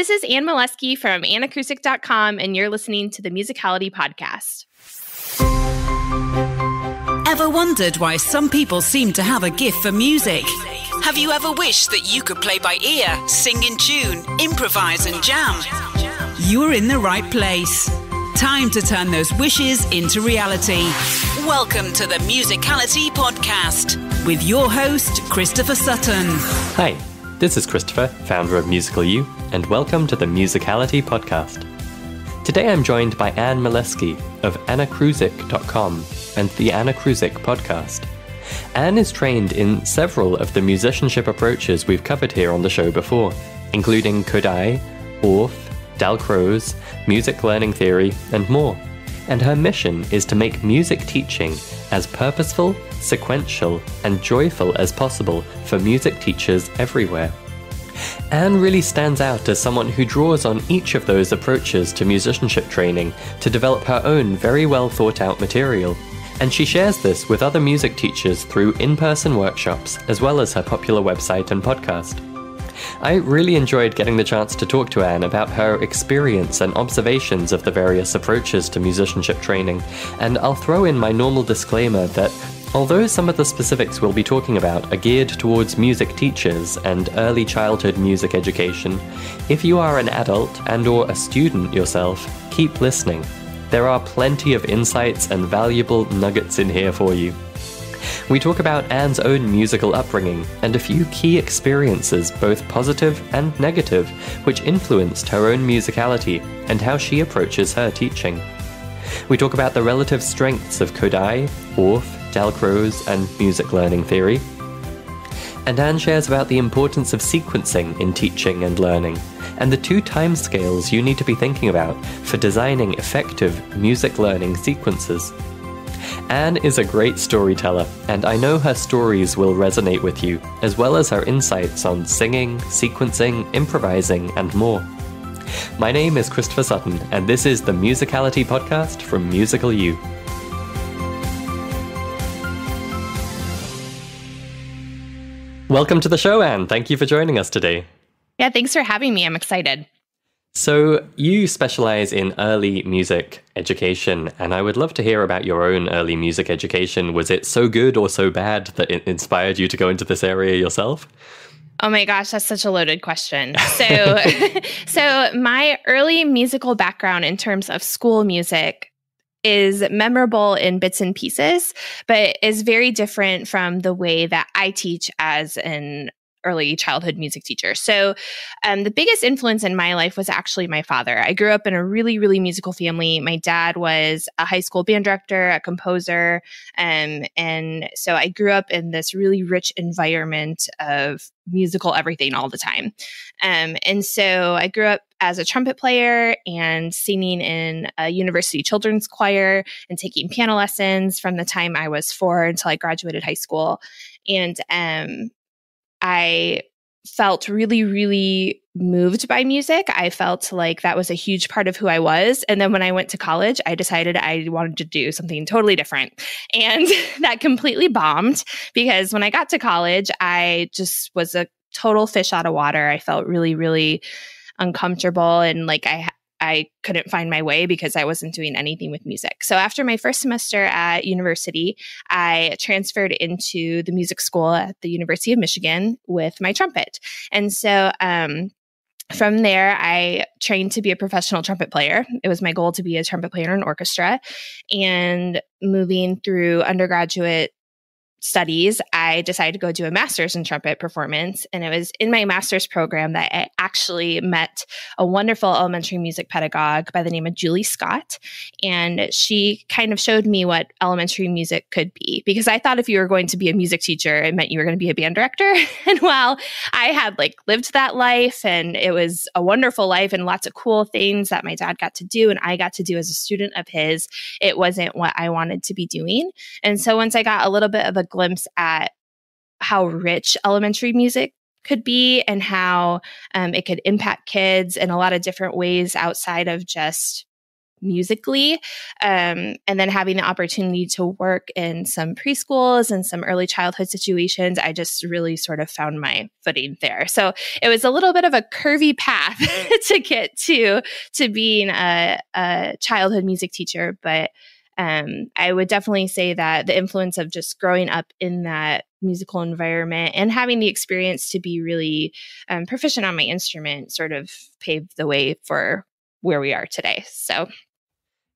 This is Anne Mileski from Anacrusic.com, and you're listening to the Musicality Podcast. Ever wondered why some people seem to have a gift for music? Have you ever wished that you could play by ear, sing in tune, improvise, and jam? You're in the right place. Time to turn those wishes into reality. Welcome to the Musicality Podcast with your host, Christopher Sutton. Hi, this is Christopher, founder of Musical U, and welcome to the Musicality Podcast. Today I'm joined by Anne Mileski of Anacrusic.com and the Anacrusic podcast. Anne is trained in several of the musicianship approaches we've covered here on the show before, including Kodály, Orff, Dalcroze, music learning theory, and more. And her mission is to make music teaching as purposeful, sequential, and joyful as possible for music teachers everywhere. Anne really stands out as someone who draws on each of those approaches to musicianship training to develop her own very well thought out material. And she shares this with other music teachers through in person workshops, as well as her popular website and podcast. I really enjoyed getting the chance to talk to Anne about her experience and observations of the various approaches to musicianship training, and I'll throw in my normal disclaimer that Although some of the specifics we'll be talking about are geared towards music teachers and early childhood music education, if you are an adult and or a student yourself, keep listening. There are plenty of insights and valuable nuggets in here for you. We talk about Anne's own musical upbringing and a few key experiences, both positive and negative, which influenced her own musicality and how she approaches her teaching. We talk about the relative strengths of Kodály, Orff, Dalcroze, and music learning theory. And Anne shares about the importance of sequencing in teaching and learning, and the two timescales you need to be thinking about for designing effective music learning sequences. Anne is a great storyteller, and I know her stories will resonate with you, as well as her insights on singing, sequencing, improvising, and more. My name is Christopher Sutton, and this is the Musicality Podcast from Musical U. Welcome to the show, Anne. Thank you for joining us today. Yeah, thanks for having me. I'm excited. So, you specialize in early music education, and I would love to hear about your own early music education. Was it so good or so bad that it inspired you to go into this area yourself? Oh my gosh, that's such a loaded question. So, so my early musical background in terms of school music is memorable in bits and pieces, but is very different from the way that I teach as an early childhood music teacher. So, um, the biggest influence in my life was actually my father. I grew up in a really, really musical family. My dad was a high school band director, a composer, um, and so I grew up in this really rich environment of musical everything all the time. Um, and so I grew up as a trumpet player and singing in a university children's choir and taking piano lessons from the time I was four until I graduated high school. And um, I felt really, really moved by music. I felt like that was a huge part of who I was. And then when I went to college, I decided I wanted to do something totally different. And that completely bombed because when I got to college, I just was a total fish out of water. I felt really, really uncomfortable and like I I couldn't find my way because I wasn't doing anything with music. So after my first semester at university, I transferred into the music school at the University of Michigan with my trumpet. And so um, from there, I trained to be a professional trumpet player. It was my goal to be a trumpet player in an orchestra. And moving through undergraduate studies, I decided to go do a master's in trumpet performance. And it was in my master's program that I actually met a wonderful elementary music pedagogue by the name of Julie Scott. And she kind of showed me what elementary music could be because I thought if you were going to be a music teacher, it meant you were going to be a band director. and while I had like lived that life and it was a wonderful life and lots of cool things that my dad got to do and I got to do as a student of his, it wasn't what I wanted to be doing. And so once I got a little bit of a glimpse at how rich elementary music could be and how um, it could impact kids in a lot of different ways outside of just musically. Um, and then having the opportunity to work in some preschools and some early childhood situations, I just really sort of found my footing there. So it was a little bit of a curvy path to get to to being a, a childhood music teacher, but um, I would definitely say that the influence of just growing up in that musical environment and having the experience to be really um, proficient on my instrument sort of paved the way for where we are today. So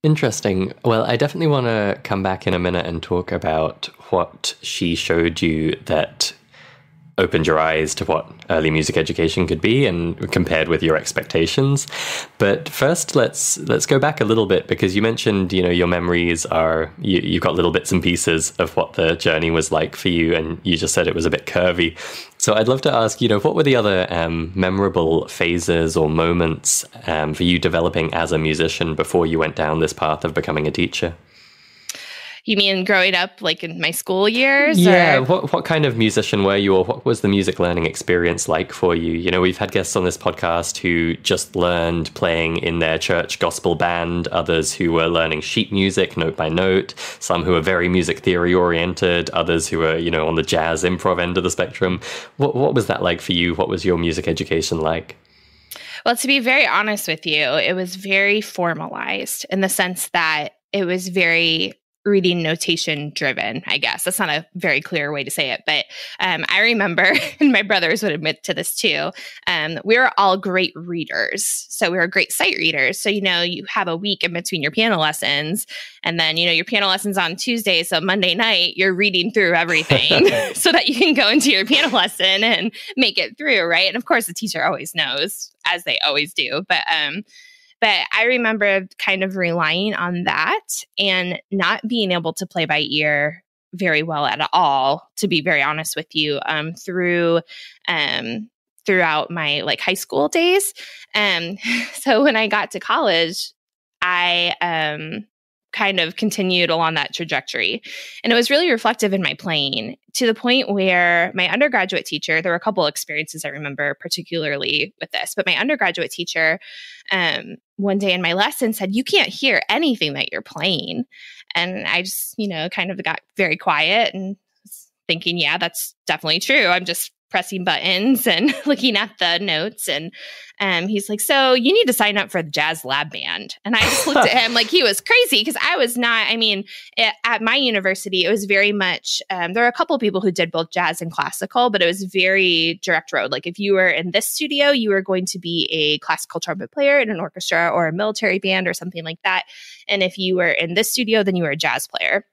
Interesting. Well, I definitely want to come back in a minute and talk about what she showed you that opened your eyes to what early music education could be and compared with your expectations. But first let's let's go back a little bit because you mentioned, you know, your memories are you, you've got little bits and pieces of what the journey was like for you and you just said it was a bit curvy. So I'd love to ask, you know, what were the other um, memorable phases or moments um, for you developing as a musician before you went down this path of becoming a teacher? You mean growing up, like in my school years? Yeah. Or? What what kind of musician were you, or what was the music learning experience like for you? You know, we've had guests on this podcast who just learned playing in their church gospel band, others who were learning sheet music note by note, some who are very music theory oriented, others who are you know on the jazz improv end of the spectrum. What what was that like for you? What was your music education like? Well, to be very honest with you, it was very formalized in the sense that it was very reading notation driven, I guess. That's not a very clear way to say it, but um, I remember, and my brothers would admit to this too, um, we were all great readers. So we were great sight readers. So, you know, you have a week in between your piano lessons, and then, you know, your piano lessons on Tuesday. So Monday night, you're reading through everything so that you can go into your piano lesson and make it through, right? And of course, the teacher always knows, as they always do. But, um, but I remember kind of relying on that and not being able to play by ear very well at all, to be very honest with you, um, through um, throughout my like high school days. Um, so when I got to college, I um, kind of continued along that trajectory. And it was really reflective in my playing to the point where my undergraduate teacher, there were a couple experiences I remember particularly with this, but my undergraduate teacher um, one day in my lesson said, You can't hear anything that you're playing. And I just, you know, kind of got very quiet and thinking, Yeah, that's definitely true. I'm just pressing buttons and looking at the notes. And um, he's like, So you need to sign up for the jazz lab band. And I just looked at him like he was crazy because I was not, I mean, it, at my university, it was very much, um, there are a couple people who did both jazz and classical, but it was very direct road. Like if you were in this studio, you were going to be a classical trumpet player in an orchestra or a military band or something like that. And if you were in this studio, then you were a jazz player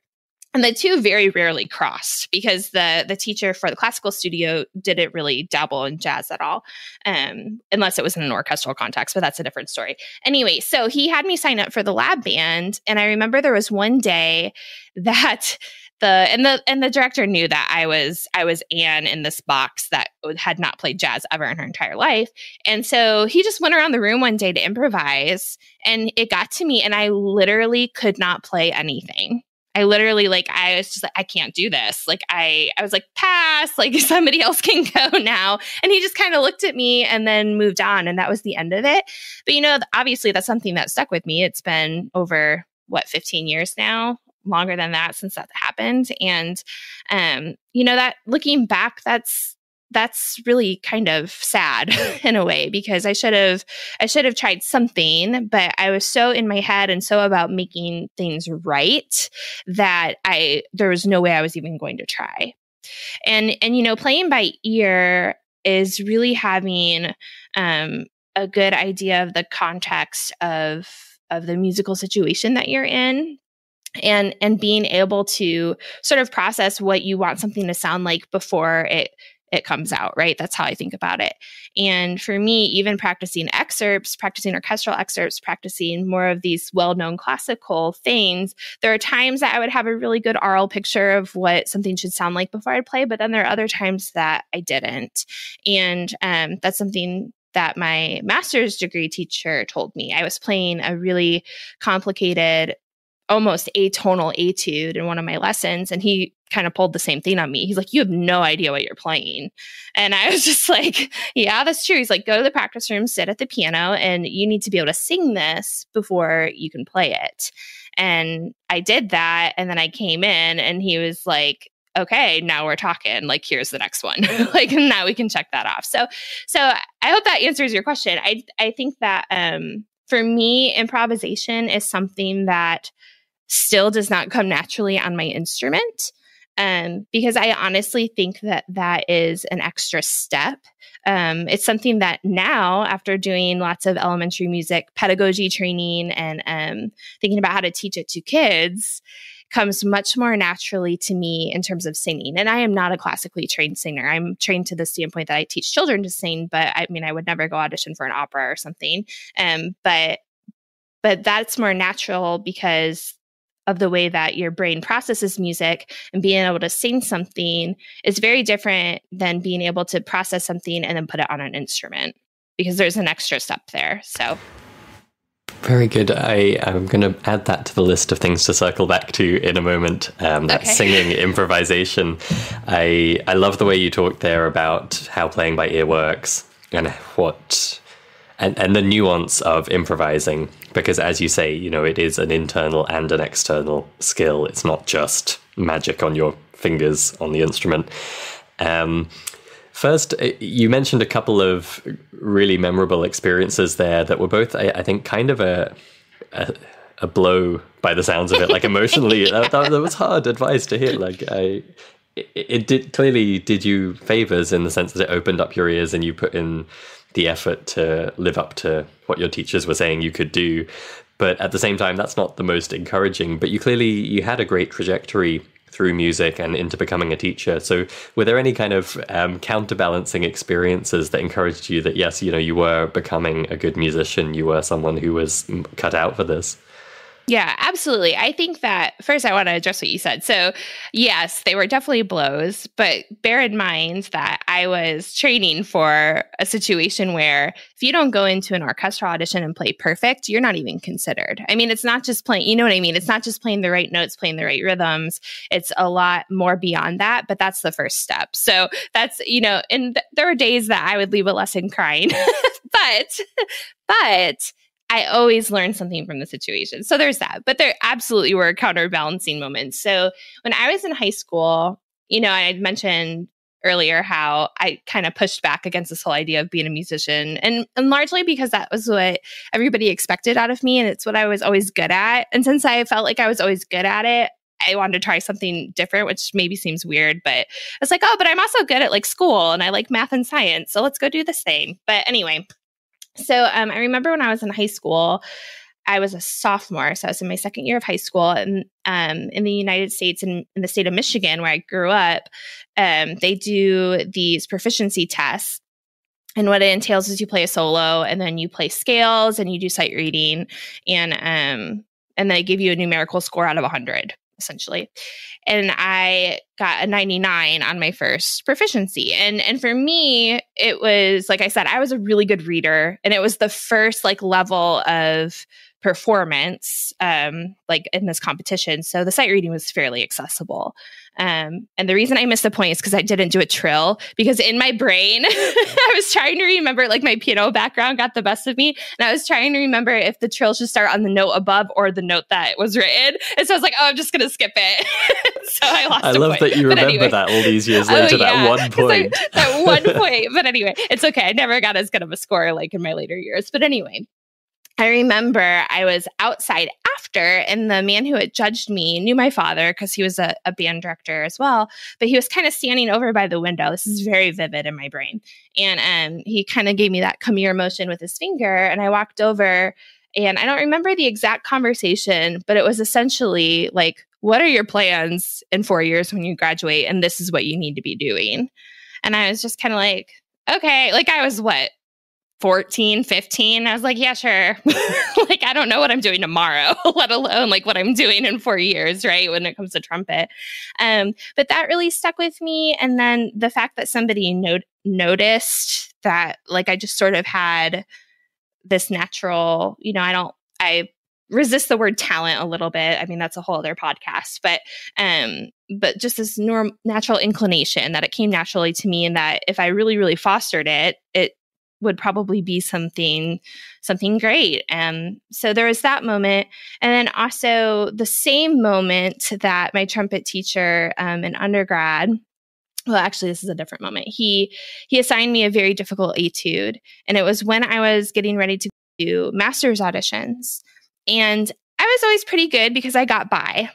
and the two very rarely crossed because the the teacher for the classical studio didn't really dabble in jazz at all um, unless it was in an orchestral context but that's a different story. Anyway so he had me sign up for the lab band and i remember there was one day that the and the and the director knew that i was i was anne in this box that had not played jazz ever in her entire life. And so he just went around the room one day to improvise and it got to me and i literally could not play anything I literally like I was just like I can't do this. Like I I was like pass, like somebody else can go now. And he just kind of looked at me and then moved on and that was the end of it. But you know, obviously that's something that stuck with me. It's been over what 15 years now, longer than that since that happened and um you know that looking back that's that's really kind of sad in a way because I should have I should have tried something, but I was so in my head and so about making things right that I there was no way I was even going to try. And and you know, playing by ear is really having um, a good idea of the context of of the musical situation that you're in and and being able to sort of process what you want something to sound like before it it comes out, right? That's how I think about it. And for me, even practicing excerpts, practicing orchestral excerpts, practicing more of these well known classical things, there are times that I would have a really good aural picture of what something should sound like before I'd play, but then there are other times that I didn't. And um, that's something that my master's degree teacher told me. I was playing a really complicated almost atonal etude in one of my lessons and he kind of pulled the same thing on me. He's like, You have no idea what you're playing. And I was just like, Yeah, that's true. He's like, Go to the practice room, sit at the piano, and you need to be able to sing this before you can play it. And I did that. And then I came in and he was like, okay now we're talking like here's the next one like now we can check that off so so i hope that answers your question i i think that um for me improvisation is something that still does not come naturally on my instrument um, because I honestly think that that is an extra step. Um, it's something that now, after doing lots of elementary music pedagogy training and um, thinking about how to teach it to kids, comes much more naturally to me in terms of singing. And I am not a classically trained singer. I'm trained to the standpoint that I teach children to sing, but I mean, I would never go audition for an opera or something. Um, but but that's more natural because of the way that your brain processes music and being able to sing something is very different than being able to process something and then put it on an instrument because there's an extra step there. So very good. I, I'm going to add that to the list of things to circle back to in a moment. Um, that okay. singing improvisation. I I love the way you talked there about how playing by ear works and what and and the nuance of improvising because as you say you know it is an internal and an external skill it's not just magic on your fingers on the instrument um, first uh, you mentioned a couple of really memorable experiences there that were both i, I think kind of a, a, a blow by the sounds of it like emotionally yeah. that, that, that was hard advice to hear like i it, it did clearly did you favors in the sense that it opened up your ears and you put in the effort to live up to what your teachers were saying you could do. But at the same time that's not the most encouraging. But you clearly you had a great trajectory through music and into becoming a teacher. So were there any kind of um, counterbalancing experiences that encouraged you that yes you know you were becoming a good musician you were someone who was cut out for this yeah, absolutely. I think that first I want to address what you said. So, yes, they were definitely blows, but bear in mind that I was training for a situation where if you don't go into an orchestral audition and play perfect, you're not even considered. I mean, it's not just playing, you know what I mean? It's not just playing the right notes, playing the right rhythms. It's a lot more beyond that, but that's the first step. So, that's, you know, and th- there were days that I would leave a lesson crying, but, but, I always learn something from the situation. So there's that. But there absolutely were counterbalancing moments. So when I was in high school, you know, I mentioned earlier how I kind of pushed back against this whole idea of being a musician and and largely because that was what everybody expected out of me and it's what I was always good at. And since I felt like I was always good at it, I wanted to try something different, which maybe seems weird, but it's like, oh, but I'm also good at like school and I like math and science. So let's go do this thing. But anyway, so um, I remember when I was in high school, I was a sophomore, so I was in my second year of high school, and um, in the United States, in, in, the state of Michigan, where I grew up, um, they do these proficiency tests. And what it entails is you play a solo, and then you play scales, and you do sight reading, and um, and they give you a numerical score out of 100 essentially. And I got a 99 on my first proficiency. And and for me, it was like I said, I was a really good reader and it was the first like level of performance um, like in this competition. So the sight reading was fairly accessible. Um, and the reason i missed the point is because i didn't do a trill because in my brain i was trying to remember like my piano background got the best of me and i was trying to remember if the trill should start on the note above or the note that was written. And so i was like oh i'm just gonna skip it. So i lost i love point. that you but remember anyway. that all these years oh, later oh, yeah, that one point. I, that one point. But anyway it's okay. I never got as good of a score like in my later years. But anyway I remember I was outside after, and the man who had judged me knew my father because he was a, a, band director as well. But he was kind of standing over by the window. This is very vivid in my brain. And um, he kind of gave me that come here motion with his finger. And I walked over, and I don't remember the exact conversation, but it was essentially like, What are your plans in four years when you graduate? And this is what you need to be doing. And I was just kind of like, Okay, like I was what, 14, 15, I was like, yeah, sure. like, I don't know what I'm doing tomorrow, let alone like what I'm doing in four years, right? When it comes to trumpet. Um, but that really stuck with me. And then the fact that somebody not- noticed that, like, I just sort of had this natural, you know, I don't, I resist the word talent a little bit. I mean, that's a whole other podcast, but um, but just this norm natural inclination that it came naturally to me, and that if I really, really fostered it, it would probably be something something great. And so there was that moment, and then also the same moment that my trumpet teacher um, in undergrad well actually this is a different moment he he assigned me a very difficult etude and it was when i was getting ready to do master's auditions and I was always pretty good because I got by.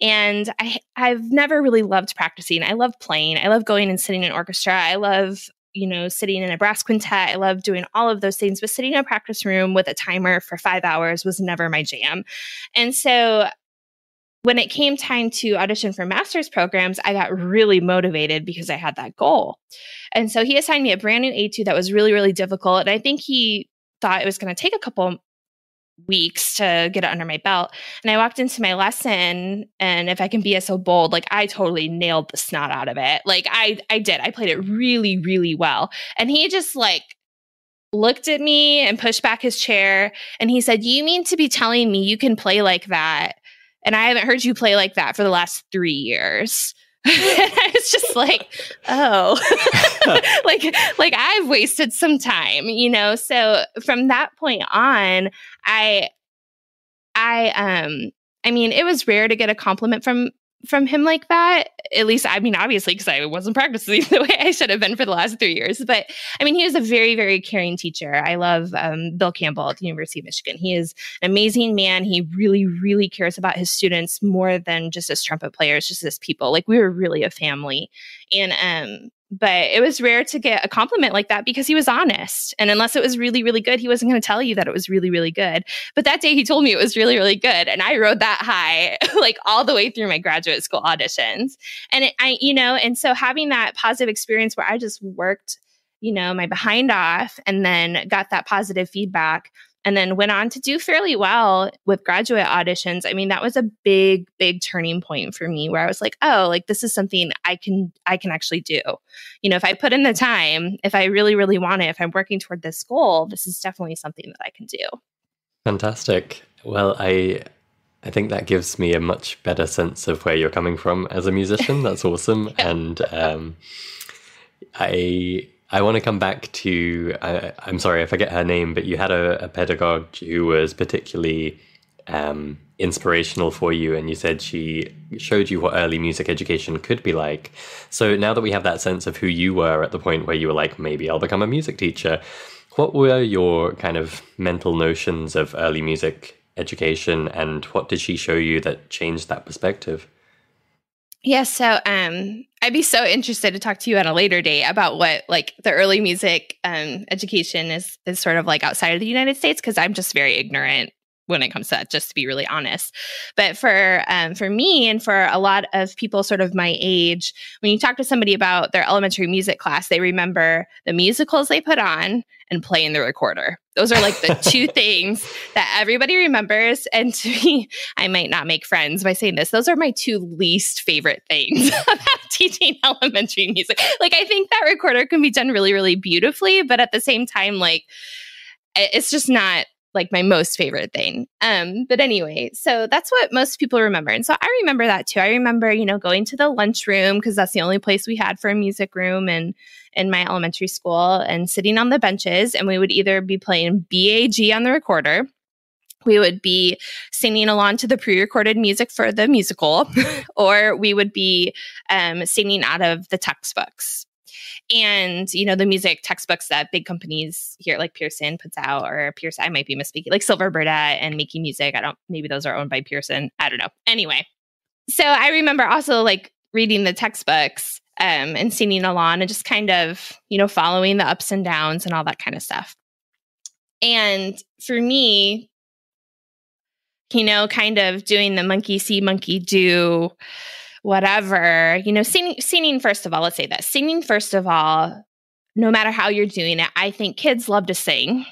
And I, I've never really loved practicing. I love playing. I love going and sitting in orchestra. I love, you know, sitting in a brass quintet. I love doing all of those things. But sitting in a practice room with a timer for five hours was never my jam. And so when it came time to audition for master's programs, I got really motivated because I had that goal. And so he assigned me a brand new etude that was really, really difficult. And I think he thought it was going to take a couple weeks to get it under my belt. And I walked into my lesson and if I can be so bold, like I totally nailed the snot out of it. Like I I did. I played it really really well. And he just like looked at me and pushed back his chair and he said, "You mean to be telling me you can play like that?" And I haven't heard you play like that for the last 3 years. I was just like, oh, like, like I've wasted some time, you know? So from that point on, I, I, um, I mean, it was rare to get a compliment from from him like that. At least, I mean, obviously, because I wasn't practicing the way I should have been for the last three years. But I mean, he was a very, very caring teacher. I love um, Bill Campbell at the University of Michigan. He is an amazing man. He really, really cares about his students more than just as trumpet players, just as people. Like we were really a family. And um, but it was rare to get a compliment like that because he was honest. And unless it was really, really good, he wasn't going to tell you that it was really, really good. But that day he told me it was really, really good. And I rode that high like all the way through my graduate school auditions. And it, I, you know, and so having that positive experience where I just worked, you know, my behind off and then got that positive feedback and then went on to do fairly well with graduate auditions. I mean, that was a big, big turning point for me where I was like, oh, like this is something I can I can actually do. You know, if I put in the time, if I really, really want it, if I'm working toward this goal, this is definitely something that I can do. Fantastic. Well, I I think that gives me a much better sense of where you're coming from as a musician. That's awesome. yeah. And um, I I want to come back to. I, am sorry, I forget her name, but you had a, a pedagogue who was particularly um, inspirational for you, and you said she showed you what early music education could be like. So now that we have that sense of who you were at the point where you were like, maybe I'll become a music teacher, what were your kind of mental notions of early music education, and what did she show you that changed that perspective? Yeah, so um, I'd be so interested to talk to you at a later date about what like the early music um, education is is sort of like outside of the United States because I'm just very ignorant when it comes to that, just to be really honest. But for um, for me and for a lot of people sort of my age, when you talk to somebody about their elementary music class, they remember the musicals they put on and playing the recorder. Those are like the two things that everybody remembers. And to me, I might not make friends by saying this. Those are my two least favorite things about teaching elementary music. Like I think that recorder can be done really, really beautifully, but at the same time, like it's just not like my most favorite thing. Um, but anyway, so that's what most people remember. And so I remember that too. I remember, you know, going to the lunchroom because that's the only place we had for a music room and in my elementary school and sitting on the benches and we would either be playing BAG on the recorder we would be singing along to the pre-recorded music for the musical or we would be um, singing out of the textbooks and you know the music textbooks that big companies here like pearson puts out or pearson i might be misspeaking like silver and making music i don't maybe those are owned by pearson i don't know. Anyway so i remember also like reading the textbooks um, and singing along and just kind of you know following the ups and downs and all that kind of stuff. And for me you know kind of doing the monkey see monkey do whatever, you know, singing, singing, first of all, let's say that singing, first of all, no matter how you're doing it, I think kids love to sing.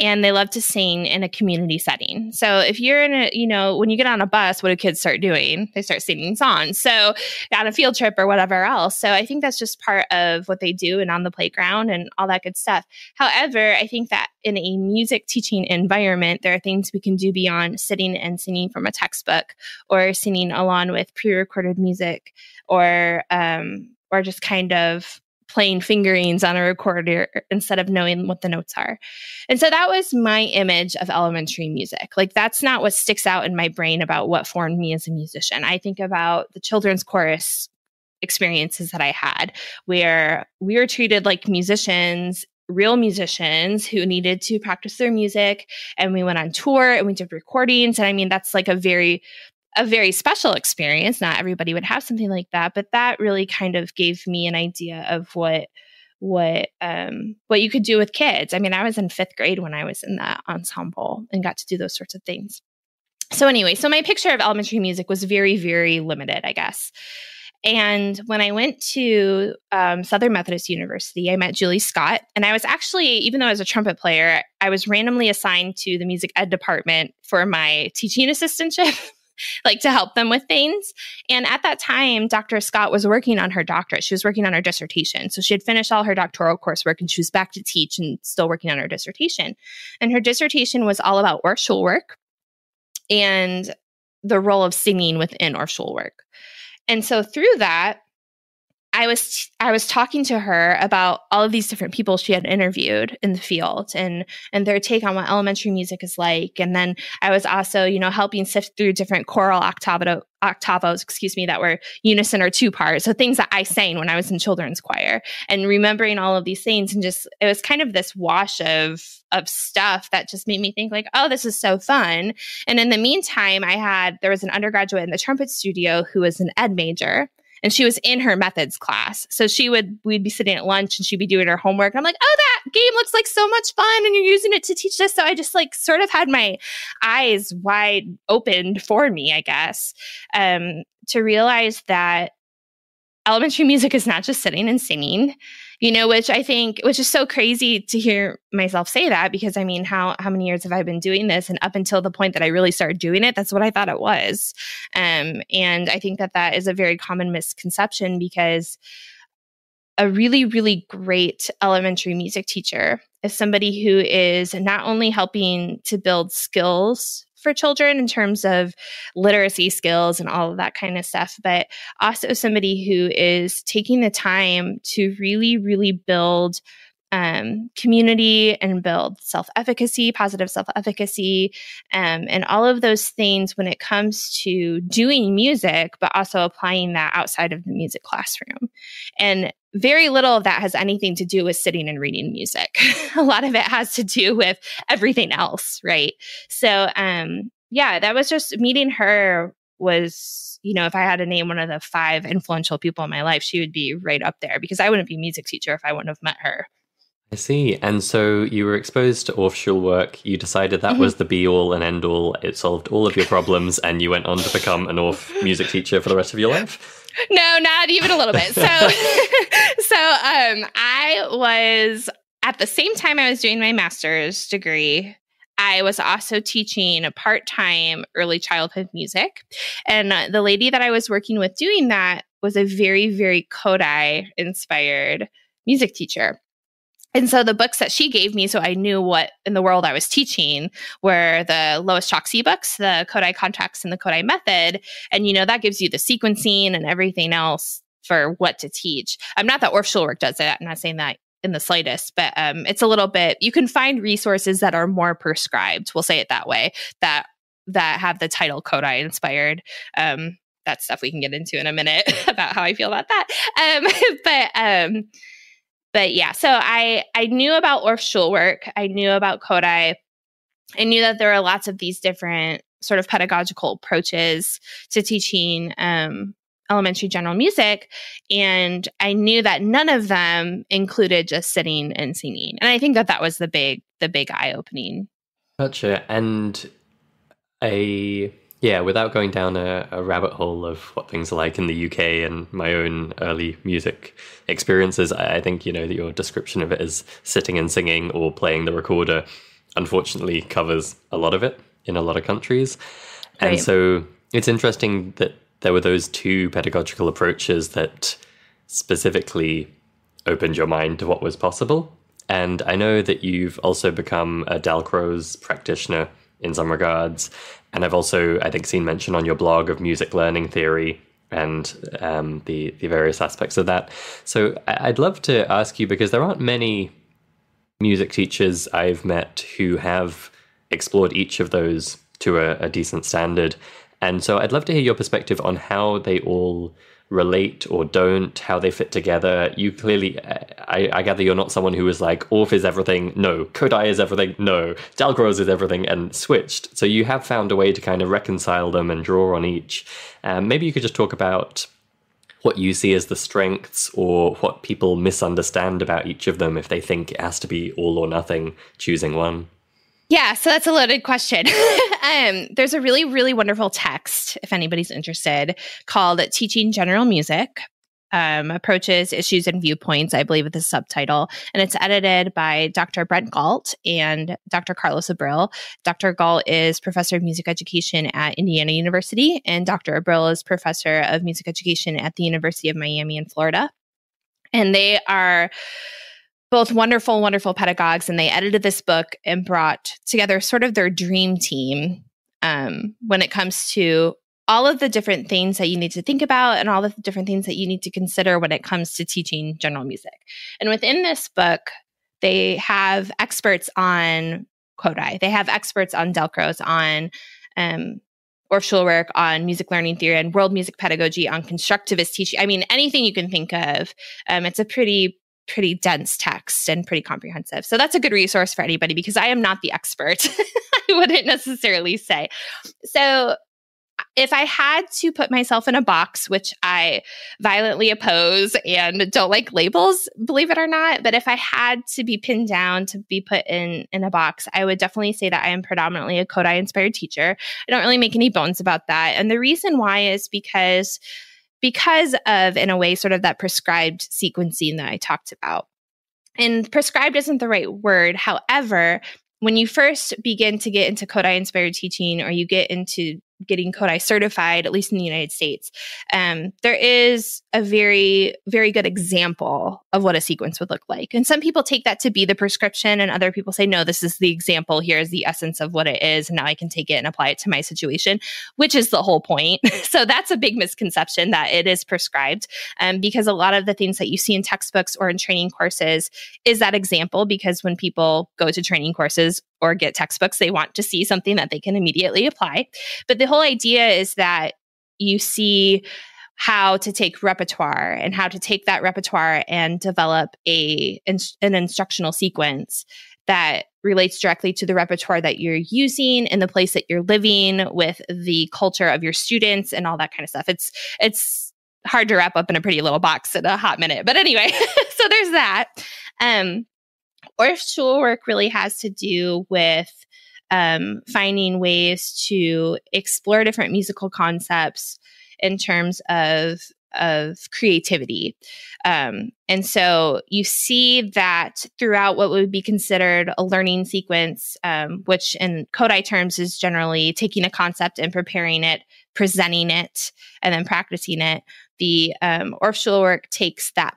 And they love to sing in a community setting. So if you're in a, you know, when you get on a bus, what do kids start doing? They start singing songs. So on a field trip or whatever else. So I think that's just part of what they do and on the playground and all that good stuff. However, I think that in a music teaching environment, there are things we can do beyond sitting and singing from a textbook or singing along with pre-recorded music or um, or just kind of playing fingerings on a recorder instead of knowing what the notes are. And so that was my image of elementary music. Like that's not what sticks out in my brain about what formed me as a musician. I think about the children's chorus experiences that I had where we were treated like musicians real musicians who needed to practice their music and we went on tour and we did recordings and i mean that's like a very a very special experience. Not everybody would have something like that, but that really kind of gave me an idea of what what um what you could do with kids. I mean, I was in 5th grade when I was in that ensemble and got to do those sorts of things. So anyway, so my picture of elementary music was very very limited, I guess. And when I went to um, Southern Methodist University, I met Julie Scott. And I was actually, even though I was a trumpet player, I was randomly assigned to the music ed department for my teaching assistantship. like to help them with things. And at that time, Dr. Scott was working on her doctorate. She was working on her dissertation. So she had finished all her doctoral coursework and she was back to teach and still working on her dissertation. And her dissertation was all about Orff Schulwerk and the role of singing within Orff Schulwerk. And so through that, I was I was talking to her about all of these different people she had interviewed in the field and and their take on what elementary music is like. And then I was also you know helping sift through different choral octavo octavos excuse me that were unison or two part so things that I sang when I was in children's choir and remembering all of these things and just it was kind of this wash of of stuff that just made me think like oh this is so fun. And in the meantime I had there was an undergraduate in the trumpet studio who was an ed major and she was in her methods class. So she would, we'd be sitting at lunch and she'd be doing her homework. And I'm like, oh, that game looks like so much fun and you're using it to teach this. So I just like sort of had my eyes wide opened for me, I guess, um, to realize that elementary music is not just sitting and singing you know which i think which is so crazy to hear myself say that because i mean how how many years have i been doing this? And up until the point that i really started doing it that's what i thought it was. Um, and i think that that is a very common misconception because a really really great elementary music teacher is somebody who is not only helping to build skills for children in terms of literacy skills and all of that kind of stuff, but also somebody who is taking the time to really, really build um, community and build self efficacy, positive self efficacy, um, and all of those things when it comes to doing music, but also applying that outside of the music classroom. And very little of that has anything to do with sitting and reading music. a lot of it has to do with everything else, right? So, um, yeah, that was just meeting her was you know if i had to name one of the five influential people in my life she would be right up there because i wouldn't be music teacher if i wouldn't have met her I see. And so you were exposed to Orff work. You decided that mm-hmm. was the be all and end all. It solved all of your problems, and you went on to become an Orff music teacher for the rest of your life. No, not even a little bit. So, so um, I was at the same time I was doing my master's degree. I was also teaching part time early childhood music. And uh, the lady that I was working with doing that was a very, very Kodály inspired music teacher. And so the books that she gave me, so I knew what in the world I was teaching, were the Lois Choksy books, the Kodály Context and the Kodály Method. And, you know, that gives you the sequencing and everything else for what to teach. I'm not that Orff Schulwerk does it. I'm not saying that in the slightest, but um, it's a little bit, you can find resources that are more prescribed, we'll say it that way, that that have the title Kodály inspired. Um, that stuff we can get into in a minute about how I feel about that. Um, but um, but yeah, so I I knew about Orff Schulwerk. I knew about Kodály. I knew that there are lots of these different sort of pedagogical approaches to teaching um, elementary general music, and I knew that none of them included just sitting and singing. And I think that that was the big the big eye opening. Gotcha. And a yeah, without going down a, a, rabbit hole of what things are like in the UK and my own early music experiences, I, I think, you know, that your description of it as sitting and singing or playing the recorder unfortunately covers a lot of it in a lot of countries. And Right. so it's interesting that there were those two pedagogical approaches that specifically opened your mind to what was possible. And I know that you've also become a Dalcroze practitioner in some regards. And I've also, I think, seen mention on your blog of music learning theory and um, the, the various aspects of that. So I'd love to ask you because there aren't many music teachers I've met who have explored each of those to a, a decent standard. And so I'd love to hear your perspective on how they all relate or don't, how they fit together. You clearly, I, I gather you're not someone who was like, Orff is everything, no, Kodály is everything, no, Dalcroze is everything, and switched. So you have found a way to kind of reconcile them and draw on each. Um, maybe you could just talk about what you see as the strengths or what people misunderstand about each of them if they think it has to be all or nothing choosing one. Yeah, so that's a loaded question. um, there's a really, really wonderful text, if anybody's interested, called Teaching General Music um, Approaches, Issues, and Viewpoints, I believe, with the subtitle. And it's edited by Dr. Brent Gault and Dr. Carlos Abril. Dr. Gault is professor of music education at Indiana University, and Dr. Abril is professor of music education at the University of Miami in Florida. And they are both wonderful, wonderful pedagogues, and they edited this book and brought together sort of their dream team um, when it comes to all of the different things that you need to think about and all of the different things that you need to consider when it comes to teaching general music. And within this book, they have experts on Kodály, they have experts on Dalcroze, on um, Orff Schulwerk, on music learning theory, and world music pedagogy, on constructivist teaching. I mean, anything you can think of. Um, it's a pretty pretty dense text and pretty comprehensive. So that's a good resource for anybody because I am not the expert. I wouldn't necessarily say. So if I had to put myself in a box, which I violently oppose and don't like labels, believe it or not, but if I had to be pinned down to be put in in a box, I would definitely say that I am predominantly a Kodály inspired teacher. I don't really make any bones about that. And the reason why is because because of, in a way, sort of that prescribed sequencing that I talked about. And prescribed isn't the right word. However, when you first begin to get into Kodály inspired teaching or you get into getting Kodály certified, at least in the United States, um, there is a very, very good example of what a sequence would look like. And some people take that to be the prescription, and other people say, no, this is the example. Here is the essence of what it is. And now I can take it and apply it to my situation, which is the whole point. so that's a big misconception that it is prescribed um, because a lot of the things that you see in textbooks or in training courses is that example because when people go to training courses or get textbooks, they want to see something that they can immediately apply. But the whole idea is that you see how to take repertoire and how to take that repertoire and develop a an instructional sequence that relates directly to the repertoire that you're using in the place that you're living with the culture of your students and all that kind of stuff. It's it's hard to wrap up in a pretty little box in a hot minute. But anyway, so there's that. Um Orff Schulwerk really has to do with um, finding ways to explore different musical concepts in terms of of creativity. Um, and so you see that throughout what would be considered a learning sequence, um, which in Kodály terms is generally taking a concept and preparing it, presenting it, and then practicing it. The um, Schulwerk takes that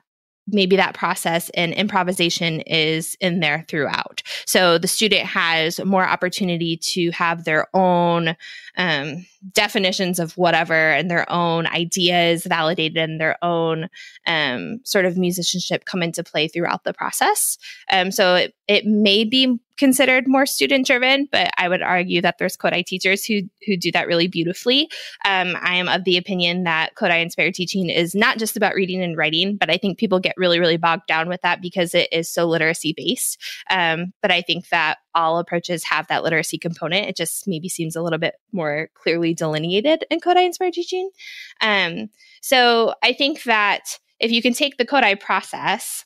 maybe that process and improvisation is in there throughout. So the student has more opportunity to have their own um, definitions of whatever and their own ideas validated and their own um, sort of musicianship come into play throughout the process. Um, so it, it may be considered more student driven, but I would argue that there's Kodály teachers who who do that really beautifully. Um, I am of the opinion that Kodály inspired teaching is not just about reading and writing, but I think people get really really bogged down with that because it is so literacy based. Um, but I think that all approaches have that literacy component. It just maybe seems a little bit more clearly delineated in Kodály inspired teaching. Um, so I think that if you can take the Kodály process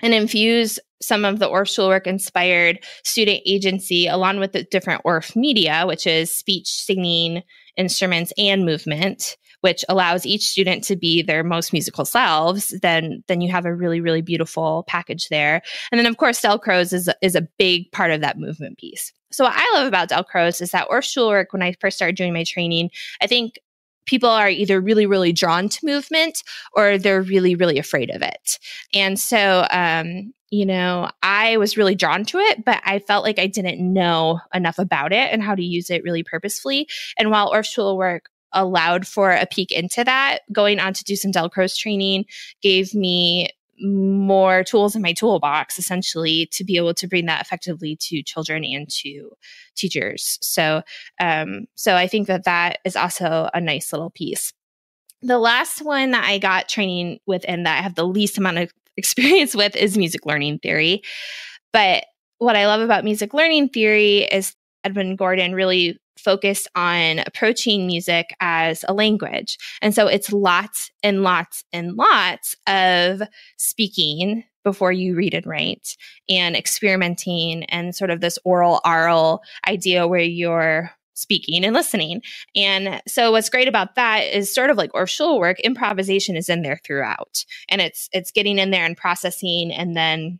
and infuse some of the Orff Schulwerk inspired student agency along with the different Orff media, which is speech, singing, instruments, and movement which allows each student to be their most musical selves, then then you have a really really beautiful package there. And then of course Dalcroze is is a big part of that movement piece. So what I love about Dalcroze is that Orff Schulwerk, when I first started doing my training, I think people are either really, really drawn to movement or they're really, really afraid of it. And so, um, you know, I was really drawn to it, but I felt like I didn't know enough about it and how to use it really purposefully. And while Orff work allowed for a peek into that, going on to do some Dalcroze training gave me more tools in my toolbox essentially to be able to bring that effectively to children and to teachers. So um, so i think that that is also a nice little piece. The last one that i got training with and that i have the least amount of experience with is music learning theory. But what i love about music learning theory is edwin gordon really focused on approaching music as a language. And so it's lots and lots and lots of speaking before you read and write and experimenting and sort of this oral oral idea where you're speaking and listening. And so what's great about that is sort of like Orff Schulwerk, improvisation is in there throughout. And it's it's getting in there and processing and then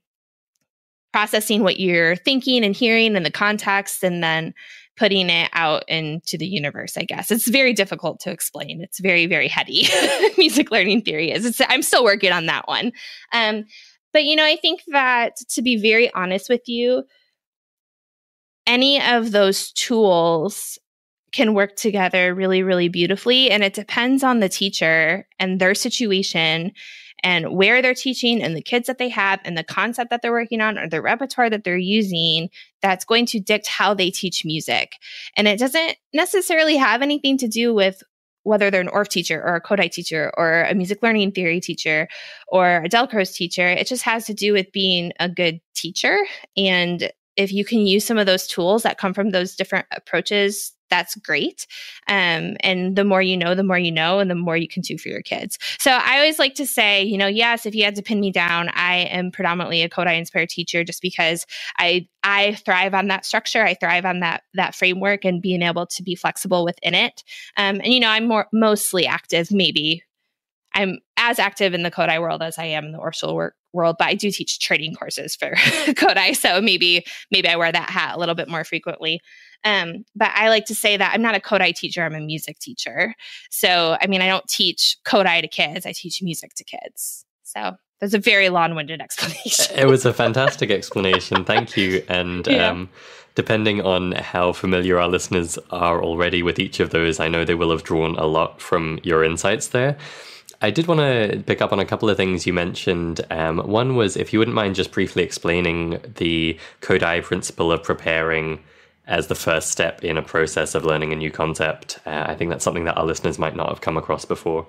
processing what you're thinking and hearing in the context and then putting it out into the universe, I guess. It's very difficult to explain. It's very, very heady. Music learning theory is. It's, I'm still working on that one. Um, but, you know, I think that to be very honest with you, any of those tools can work together really, really beautifully. And it depends on the teacher and their situation and where they're teaching and the kids that they have and the concept that they're working on or the repertoire that they're using that's going to dictate how they teach music. And it doesn't necessarily have anything to do with whether they're an Orff teacher or a Kodály teacher or a music learning theory teacher or a Dalcroze teacher. It just has to do with being a good teacher. And if you can use some of those tools that come from those different approaches that's great. Um, and the more you know, the more you know, and the more you can do for your kids. So I always like to say, you know, yes, if you had to pin me down, I am predominantly a Kodály Inspired teacher just because I I thrive on that structure. I thrive on that that framework and being able to be flexible within it. Um, and you know, I'm more mostly active, maybe. I'm as active in the Kodály world as I am in the Orff Schulwerk world, but I do teach training courses for Kodály. So maybe maybe I wear that hat a little bit more frequently. Um, but I like to say that I'm not a Kodály teacher, I'm a music teacher. So, I mean, I don't teach Kodály to kids, I teach music to kids. So, that's a very long winded explanation. it was a fantastic explanation. Thank you. And yeah. um, depending on how familiar our listeners are already with each of those, I know they will have drawn a lot from your insights there. I did want to pick up on a couple of things you mentioned. Um, one was if you wouldn't mind just briefly explaining the Kodály principle of preparing as the first step in a process of learning a new concept. Uh, I think that's something that our listeners might not have come across before.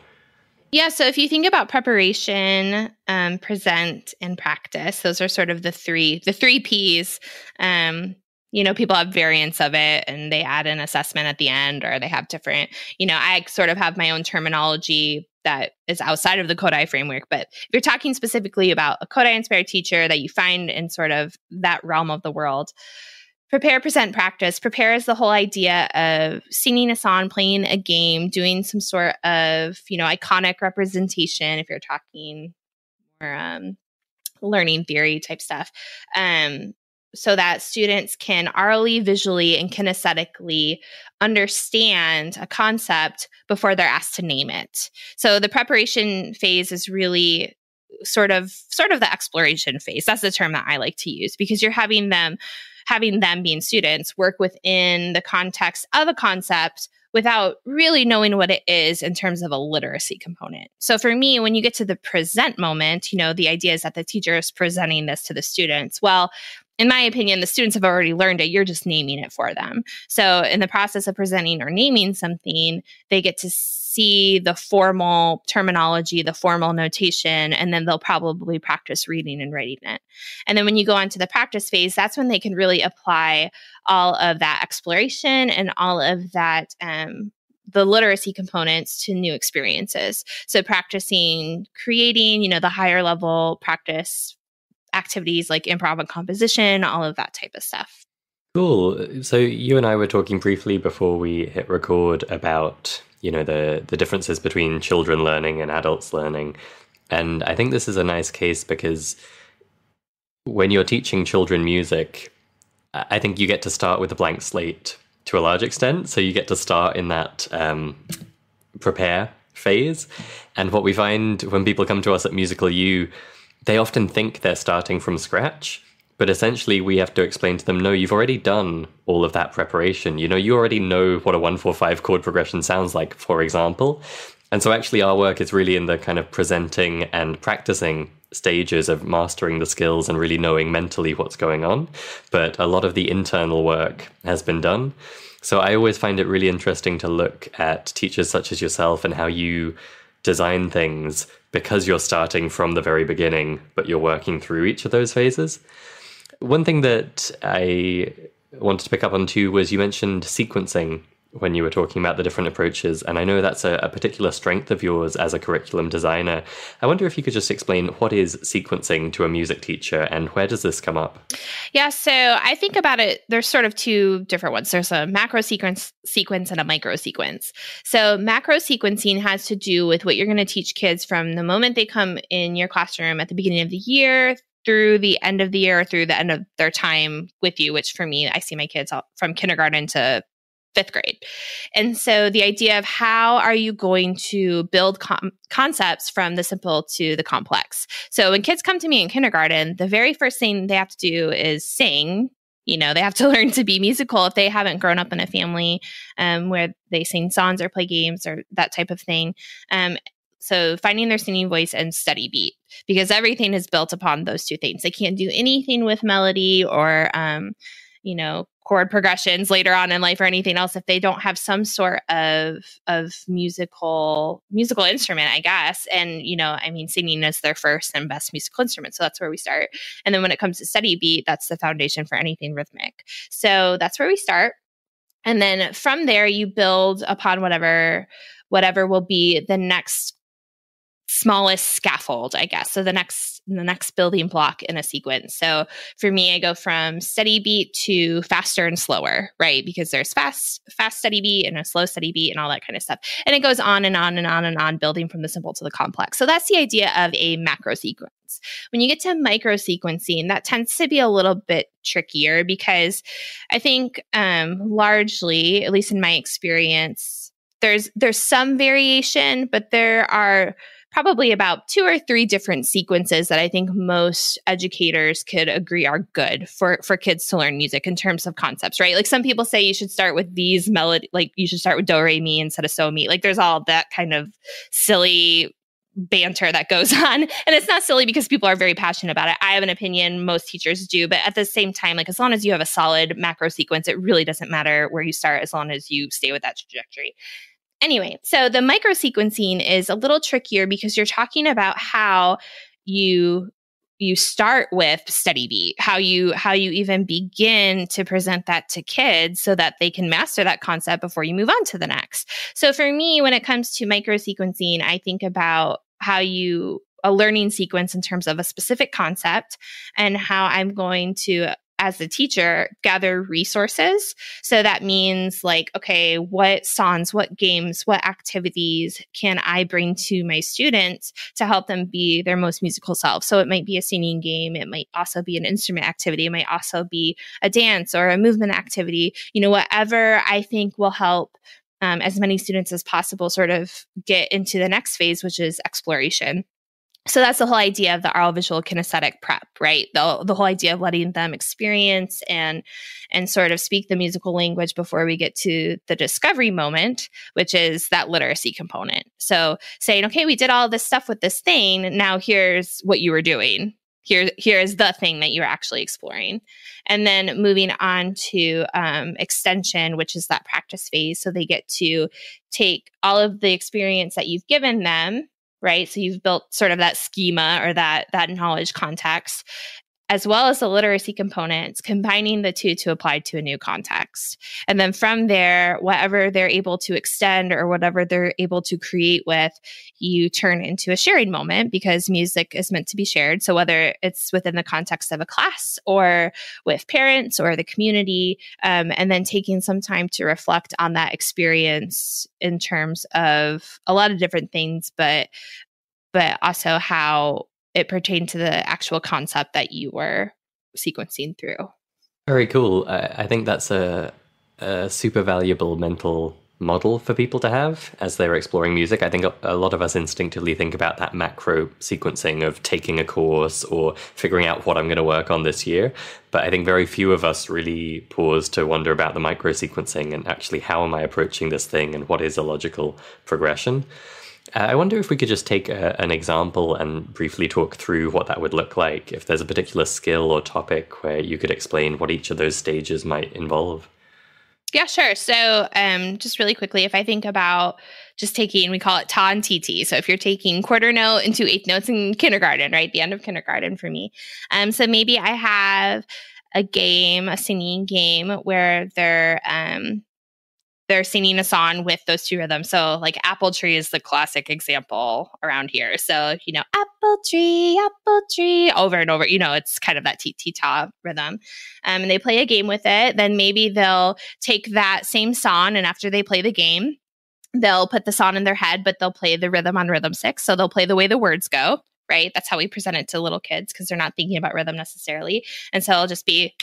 Yeah, so if you think about preparation, um, present, and practice, those are sort of the three the three P's. Um, you know, people have variants of it, and they add an assessment at the end, or they have different. You know, I sort of have my own terminology that is outside of the Kodály framework. But if you're talking specifically about a Kodály inspired teacher that you find in sort of that realm of the world, prepare present practice prepare is the whole idea of singing a song playing a game doing some sort of you know iconic representation if you're talking more um, learning theory type stuff um, so that students can orally visually and kinesthetically understand a concept before they're asked to name it so the preparation phase is really sort of sort of the exploration phase that's the term that i like to use because you're having them having them being students work within the context of a concept without really knowing what it is in terms of a literacy component. So for me, when you get to the present moment, you know, the idea is that the teacher is presenting this to the students. Well, in my opinion, the students have already learned it. You're just naming it for them. So, in the process of presenting or naming something, they get to see the formal terminology, the formal notation, and then they'll probably practice reading and writing it. And then when you go on to the practice phase, that's when they can really apply all of that exploration and all of that um, the literacy components to new experiences. So practicing creating, you know, the higher level practice activities like improv and composition, all of that type of stuff. Cool. So you and I were talking briefly before we hit record about you know the the differences between children learning and adults learning. And I think this is a nice case because when you're teaching children music, I think you get to start with a blank slate to a large extent. So you get to start in that um, prepare phase. And what we find when people come to us at Musical U, they often think they're starting from scratch. But essentially, we have to explain to them no, you've already done all of that preparation. You know, you already know what a 145 chord progression sounds like, for example. And so, actually, our work is really in the kind of presenting and practicing stages of mastering the skills and really knowing mentally what's going on. But a lot of the internal work has been done. So, I always find it really interesting to look at teachers such as yourself and how you design things because you're starting from the very beginning, but you're working through each of those phases. One thing that I wanted to pick up on too was you mentioned sequencing when you were talking about the different approaches. And I know that's a, a, particular strength of yours as a curriculum designer. I wonder if you could just explain what is sequencing to a music teacher and where does this come up? Yeah, so I think about it, there's sort of two different ones. There's a macro sequence sequence and a micro sequence. So macro sequencing has to do with what you're going to teach kids from the moment they come in your classroom at the beginning of the year through the end of the year, through the end of their time with you, which for me, I see my kids from kindergarten to fifth grade. And so the idea of how are you going to build com- concepts from the simple to the complex. So when kids come to me in kindergarten, the very first thing they have to do is sing. You know, they have to learn to be musical if they haven't grown up in a family um, where they sing songs or play games or that type of thing. Um, so finding their singing voice and steady beat, because everything is built upon those two things. They can't do anything with melody or, um, you know, chord progressions later on in life or anything else if they don't have some sort of of musical musical instrument i guess. And you know i mean singing is their first and best musical instrument so that's where we start. And then when it comes to steady beat that's the foundation for anything rhythmic. So that's where we start. And then from there you build upon whatever whatever will be the next smallest scaffold, I guess. So the next the next building block in a sequence. So for me, I go from steady beat to faster and slower, right? Because there's fast, fast steady beat and a slow steady beat and all that kind of stuff. And it goes on and on and on and on, building from the simple to the complex. So that's the idea of a macro sequence. When you get to micro sequencing, that tends to be a little bit trickier because I think um, largely, at least in my experience, there's there's some variation, but there are probably about two or three different sequences that I think most educators could agree are good for for kids to learn music in terms of concepts, right? Like some people say you should start with these melody, like you should start with do re mi instead of so mi. Like there's all that kind of silly banter that goes on and it's not silly because people are very passionate about it i have an opinion most teachers do but at the same time like as long as you have a solid macro sequence it really doesn't matter where you start as long as you stay with that trajectory Anyway, so the micro sequencing is a little trickier because you're talking about how you you start with steady beat how you how you even begin to present that to kids so that they can master that concept before you move on to the next. So for me when it comes to micro sequencing i think about how you a learning sequence in terms of a specific concept and how i'm going to as a teacher gather resources. So that means like okay what songs what games what activities can i bring to my students to help them be their most musical self? So it might be a singing game it might also be an instrument activity it might also be a dance or a movement activity. You know whatever i think will help um, as many students as possible sort of get into the next phase which is exploration so that's the whole idea of the oral visual kinesthetic prep right? The, the whole idea of letting them experience and and sort of speak the musical language before we get to the discovery moment which is that literacy component. So saying okay we did all this stuff with this thing. Now here's what you were doing. Here here is the thing that you're actually exploring. And then moving on to um, extension which is that practice phase. So they get to take all of the experience that you've given them right? So you've built sort of that schema or that that knowledge context as well as the literacy components, combining the two to apply to a new context. And then from there, whatever they're able to extend or whatever they're able to create with, you turn into a sharing moment because music is meant to be shared. So whether it's within the context of a class or with parents or the community, um, and then taking some time to reflect on that experience in terms of a lot of different things, but but also how it pertained to the actual concept that you were sequencing through. Very cool. I, I think that's a, a, super valuable mental model for people to have as they're exploring music. I think a, a lot of us instinctively think about that macro sequencing of taking a course or figuring out what I'm going to work on this year. But I think very few of us really pause to wonder about the micro sequencing and actually how am I approaching this thing and what is a logical progression. Uh, I wonder if we could just take a, an example and briefly talk through what that would look like, if there's a particular skill or topic where you could explain what each of those stages might involve. Yeah, sure. So, um, just really quickly, if I think about just taking, we call it Ta and TT. So, if you're taking quarter note into eighth notes in kindergarten, right, the end of kindergarten for me. Um, so maybe I have a game, a singing game where they're um, they're singing a song with those two rhythms. So, like Apple Tree is the classic example around here. So, you know, Apple Tree, Apple Tree, over and over. You know, it's kind of that t ta rhythm. Um, and they play a game with it. Then maybe they'll take that same song, and after they play the game, they'll put the song in their head, but they'll play the rhythm on rhythm sticks. So they'll play the way the words go. Right. That's how we present it to little kids because they're not thinking about rhythm necessarily. And so it'll just be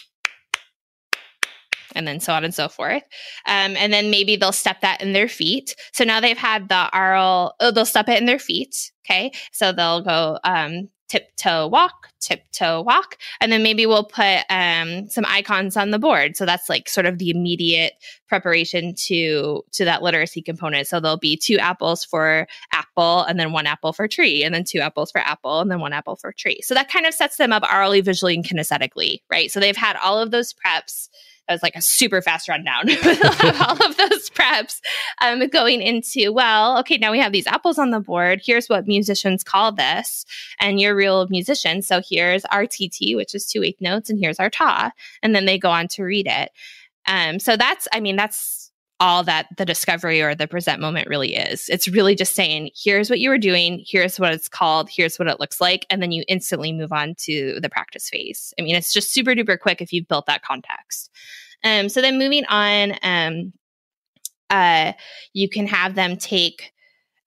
and then so on and so forth. Um, and then maybe they'll step that in their feet. So now they've had the aural, oh, they'll step it in their feet. Okay. So they'll go um, tiptoe walk, tiptoe walk. And then maybe we'll put um, some icons on the board. So that's like sort of the immediate preparation to to that literacy component. So there'll be two apples for apple and then one apple for tree and then two apples for apple and then one apple for tree. So that kind of sets them up orally, visually, and kinesthetically, right? So they've had all of those preps as like a super fast rundown of all of those preps um, going into, well, okay, now we have these apples on the board. Here's what musicians call this. And you're real musician. So here's our TT, which is two eighth notes, and here's our Ta. And then they go on to read it. Um, so that's, I mean, that's all that the discovery or the present moment really is. It's really just saying, here's what you were doing, here's what it's called, here's what it looks like, and then you instantly move on to the practice phase. I mean, it's just super duper quick if you've built that context. Um, so then moving on, um, uh, you can have them take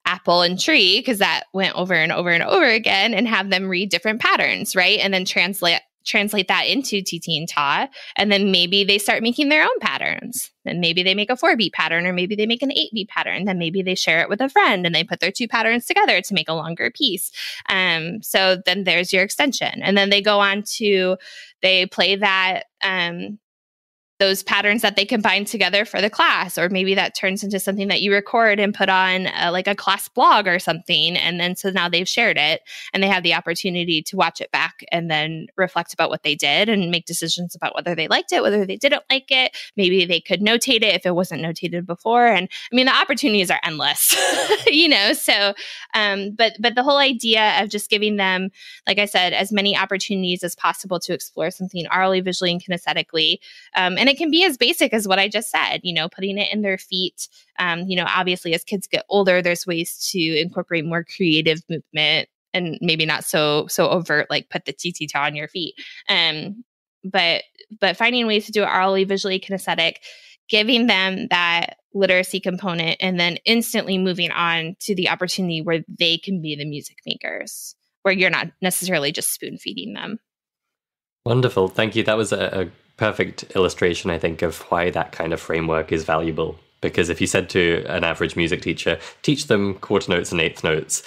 apple and tree because that went over and over and over again and have them read different patterns right and then translate translate that into TT and Ta, and then maybe they start making their own patterns. Then maybe they make a four beat pattern, or maybe they make an eight beat pattern. Then maybe they share it with a friend and they put their two patterns together to make a longer piece. Um, so then there's your extension. And then they go on to, they play that um, those patterns that they combine together for the class or maybe that turns into something that you record and put on uh, like a class blog or something and then so now they've shared it and they have the opportunity to watch it back and then reflect about what they did and make decisions about whether they liked it whether they didn't like it. Maybe they could notate it if it wasn't notated before and i mean the opportunities are endless you know so um but but the whole idea of just giving them like i said as many opportunities as possible to explore something orally visually and kinesthetically um, and and it can be as basic as what I just said, you know, putting it in their feet. Um, you know, obviously, as kids get older, there's ways to incorporate more creative movement and maybe not so so overt, like put the TT on your feet. Um, but but finding ways to do it orally, visually, kinesthetic, giving them that literacy component, and then instantly moving on to the opportunity where they can be the music makers, where you're not necessarily just spoon feeding them. Wonderful. Thank you. That was a, a perfect illustration, I think, of why that kind of framework is valuable. Because if you said to an average music teacher, teach them quarter notes and eighth notes,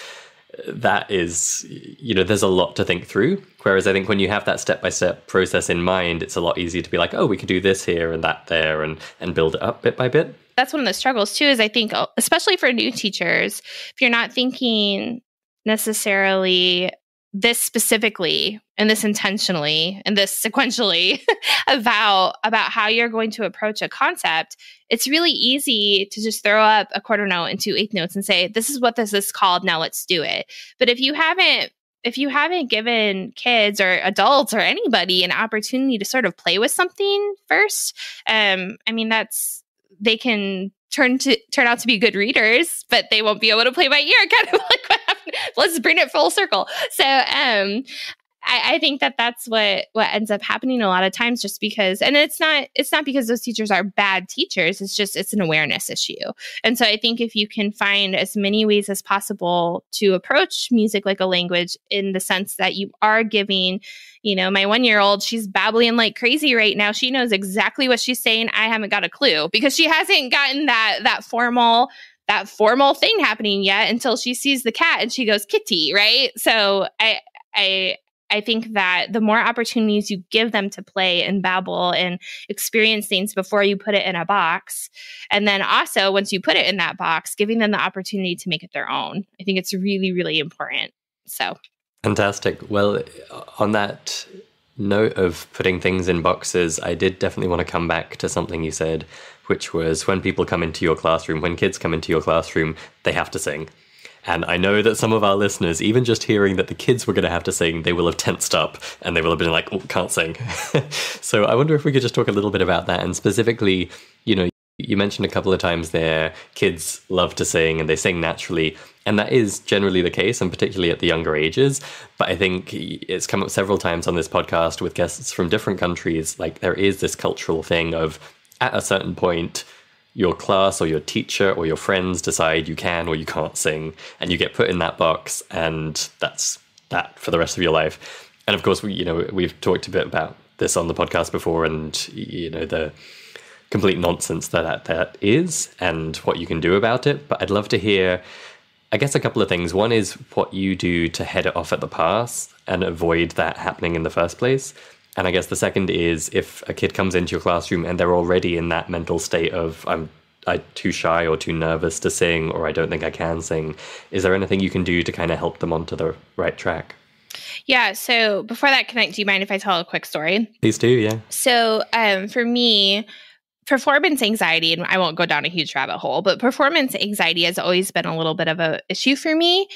that is, you know, there's a lot to think through. Whereas I think when you have that step by step process in mind, it's a lot easier to be like, oh, we could do this here and that there and, and build it up bit by bit. That's one of the struggles too, is I think, especially for new teachers, if you're not thinking necessarily this specifically and this intentionally and this sequentially about about how you're going to approach a concept it's really easy to just throw up a quarter note and two eighth notes and say this is what this is called now let's do it but if you haven't if you haven't given kids or adults or anybody an opportunity to sort of play with something first, um, I mean, that's they can turn to turn out to be good readers, but they won't be able to play by ear. Kind of like. Let's bring it full circle. So, um, I, I, think that that's what what ends up happening a lot of times just because and it's not it's not because those teachers are bad teachers it's just it's an awareness issue. And so i think if you can find as many ways as possible to approach music like a language in the sense that you are giving you know my one year old she's babbling like crazy right now. She knows exactly what she's saying. I haven't got a clue because she hasn't gotten that that formal that formal thing happening yet until she sees the cat and she goes kitty right so i I I think that the more opportunities you give them to play and babble and experience things before you put it in a box, and then also once you put it in that box, giving them the opportunity to make it their own. I think it's really, really important. So fantastic. Well, on that note of putting things in boxes, I did definitely want to come back to something you said, which was when people come into your classroom, when kids come into your classroom, they have to sing. And I know that some of our listeners, even just hearing that the kids were going to have to sing, they will have tensed up and they will have been like, oh, can't sing. so I wonder if we could just talk a little bit about that. And specifically, you know, you mentioned a couple of times there, kids love to sing and they sing naturally. And that is generally the case, and particularly at the younger ages. But I think it's come up several times on this podcast with guests from different countries. Like, there is this cultural thing of at a certain point, your class or your teacher or your friends decide you can or you can't sing and you get put in that box and that's that for the rest of your life and of course we you know we've talked a bit about this on the podcast before and you know the complete nonsense that that, is and what you can do about it but i'd love to hear i guess a couple of things one is what you do to head it off at the pass and avoid that happening in the first place and I guess the second is if a kid comes into your classroom and they're already in that mental state of I'm I'm too shy or too nervous to sing or I don't think I can sing, is there anything you can do to kind of help them onto the right track? Yeah. So before that connect, do you mind if I tell a quick story? Please do. Yeah. So um, for me, performance anxiety, and I won't go down a huge rabbit hole, but performance anxiety has always been a little bit of a issue for me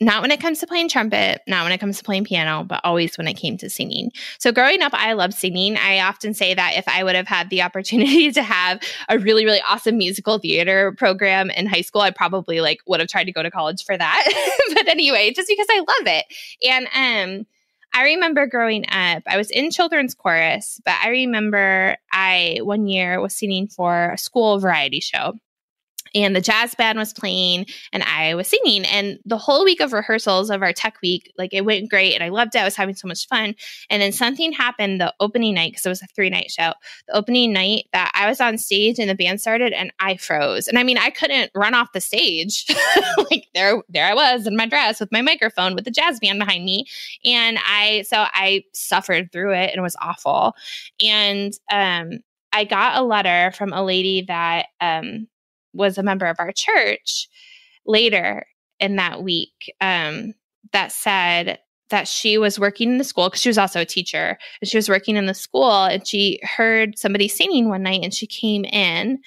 not when it comes to playing trumpet, not when it comes to playing piano, but always when it came to singing. So growing up, I loved singing. I often say that if I would have had the opportunity to have a really, really awesome musical theater program in high school, I probably like would have tried to go to college for that. but anyway, just because I love it. And um I remember growing up, I was in children's chorus, but I remember I one year was singing for a school variety show and the jazz band was playing and I was singing. And the whole week of rehearsals of our tech week, like it went great and I loved it. I was having so much fun. And then something happened the opening night because it was a three night show. The opening night that I was on stage and the band started and I froze. And I mean, I couldn't run off the stage. like there, there I was in my dress with my microphone with the jazz band behind me. And I, so I suffered through it and it was awful. And, um, I got a letter from a lady that um, was a member of our church later in that week um, that said that she was working in the school because she was also a teacher and she was working in the school and she heard somebody singing one night and she came in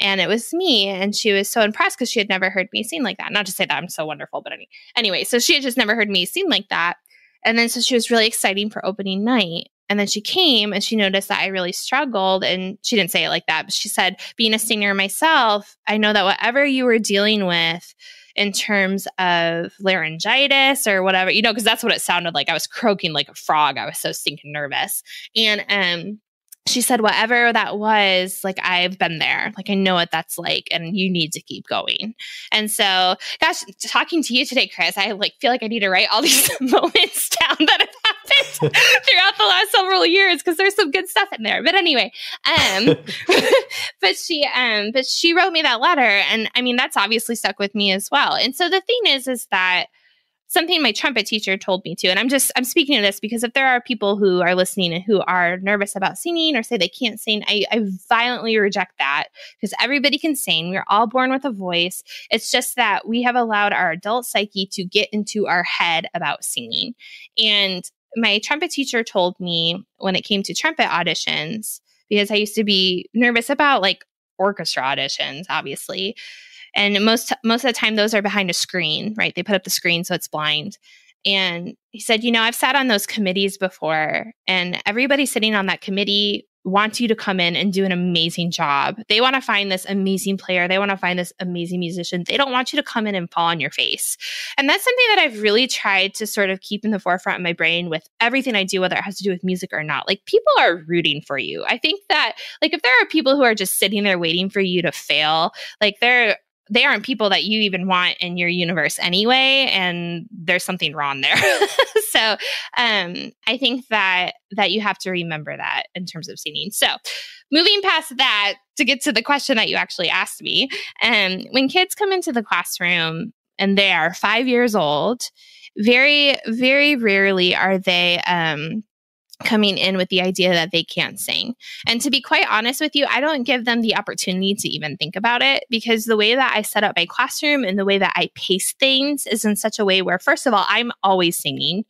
and it was me and she was so impressed because she had never heard me sing like that. Not to say that i'm so wonderful but any, anyway so she had just never heard me sing like that and then so she was really exciting for opening night and then she came and she noticed that I really struggled. And she didn't say it like that, but she said, being a singer myself, I know that whatever you were dealing with in terms of laryngitis or whatever, you know, because that's what it sounded like. I was croaking like a frog. I was so stinking nervous. And um, she said, whatever that was, like, I've been there. Like, I know what that's like, and you need to keep going. And so, gosh, talking to you today, Chris, I like feel like I need to write all these moments down that have throughout the last several years because there's some good stuff in there. But anyway, um, but she, um, but she wrote me that letter, and I mean, that's obviously stuck with me as well. And so the thing is, is that something my trumpet teacher told me to. And I'm just, I'm speaking of this because if there are people who are listening and who are nervous about singing or say they can't sing, I, I violently reject that because everybody can sing. We're all born with a voice. It's just that we have allowed our adult psyche to get into our head about singing. And my trumpet teacher told me when it came to trumpet auditions, because I used to be nervous about like orchestra auditions, obviously. And most most of the time those are behind a screen right? They put up the screen so it's blind. And he said, You know, I've sat on those committees before, and everybody sitting on that committee wants you to come in and do an amazing job. They want to find this amazing player. They want to find this amazing musician. They don't want you to come in and fall on your face. And that's something that I've really tried to sort of keep in the forefront of my brain with everything I do, whether it has to do with music or not. Like people are rooting for you. I think that, like, if there are people who are just sitting there waiting for you to fail, like, they're they aren't people that you even want in your universe anyway and there's something wrong there. So um, i think that that you have to remember that in terms of singing. So moving past that to get to the question that you actually asked me um, when kids come into the classroom and they are five years old very very rarely are they um, coming in with the idea that they can't sing. And to be quite honest with you, I don't give them the opportunity to even think about it because the way that I set up my classroom and the way that I pace things is in such a way where, first of all, I'm always singing.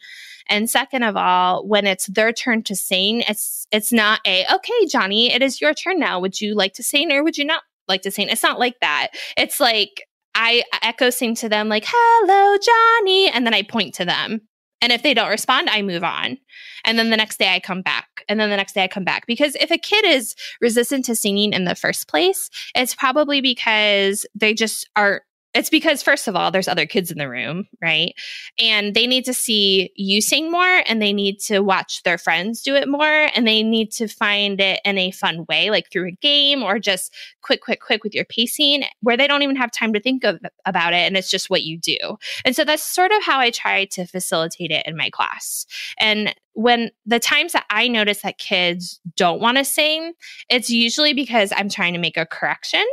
And second of all, when it's their turn to sing, it's it's not a okay, Johnny, it is your turn now. Would you like to sing or would you not like to sing? It's not like that. It's like I echo sing to them like hello Johnny and then I point to them and if they don't respond, I move on. And then the next day I come back. And then the next day I come back. Because if a kid is resistant to singing in the first place, it's probably because they just are it's because, first of all, there's other kids in the room, right? And they need to see you sing more and they need to watch their friends do it more and they need to find it in a fun way, like through a game or just quick, quick, quick with your pacing where they don't even have time to think of, about it and it's just what you do. And so that's sort of how I try to facilitate it in my class. And when the times that I notice that kids don't want to sing, it's usually because I'm trying to make a correction.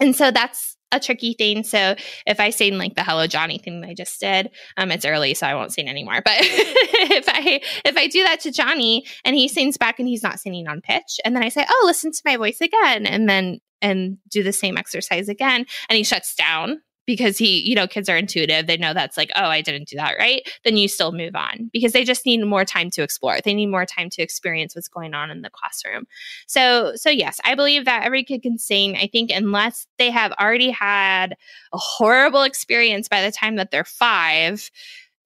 And so that's a tricky thing. So if I sing like the Hello Johnny thing I just did, um, it's early, so I won't sing anymore. But if I if I do that to Johnny and he sings back and he's not singing on pitch, and then I say, "Oh, listen to my voice again," and then and do the same exercise again, and he shuts down because he, you know, kids are intuitive. They know that's like, oh, I didn't do that right. Then you still move on because they just need more time to explore. They need more time to experience what's going on in the classroom. So, so yes, I believe that every kid can sing. I think unless they have already had a horrible experience by the time that they're five,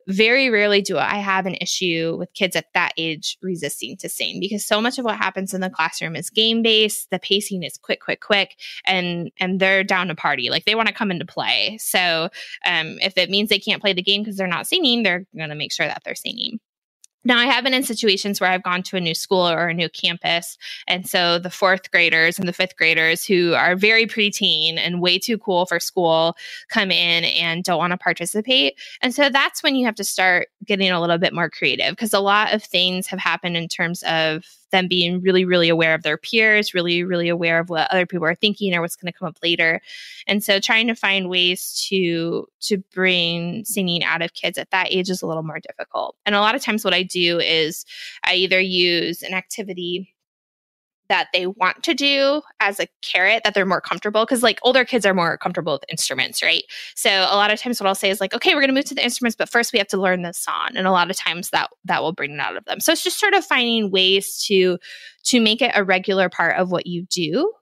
very rarely do I have an issue with kids at that age resisting to sing because so much of what happens in the classroom is game based. The pacing is quick, quick, quick, and and they're down to party. Like they want to come into play. So um, if it means they can't play the game because they're not singing, they're going to make sure that they're singing. Now, I have been in situations where I've gone to a new school or a new campus. And so the fourth graders and the fifth graders who are very preteen and way too cool for school come in and don't want to participate. And so that's when you have to start getting a little bit more creative because a lot of things have happened in terms of them being really, really aware of their peers, really, really aware of what other people are thinking or what's going to come up later. And so trying to find ways to to bring singing out of kids at that age is a little more difficult. And a lot of times what I do is I either use an activity that they want to do as a carrot that they're more comfortable because like older kids are more comfortable with instruments right? So a lot of times what i'll say is like okay we're going to move to the instruments but first we have to learn this song. And a lot of times that that will bring it out of them. So it's just sort of finding ways to to make it a regular part of what you do.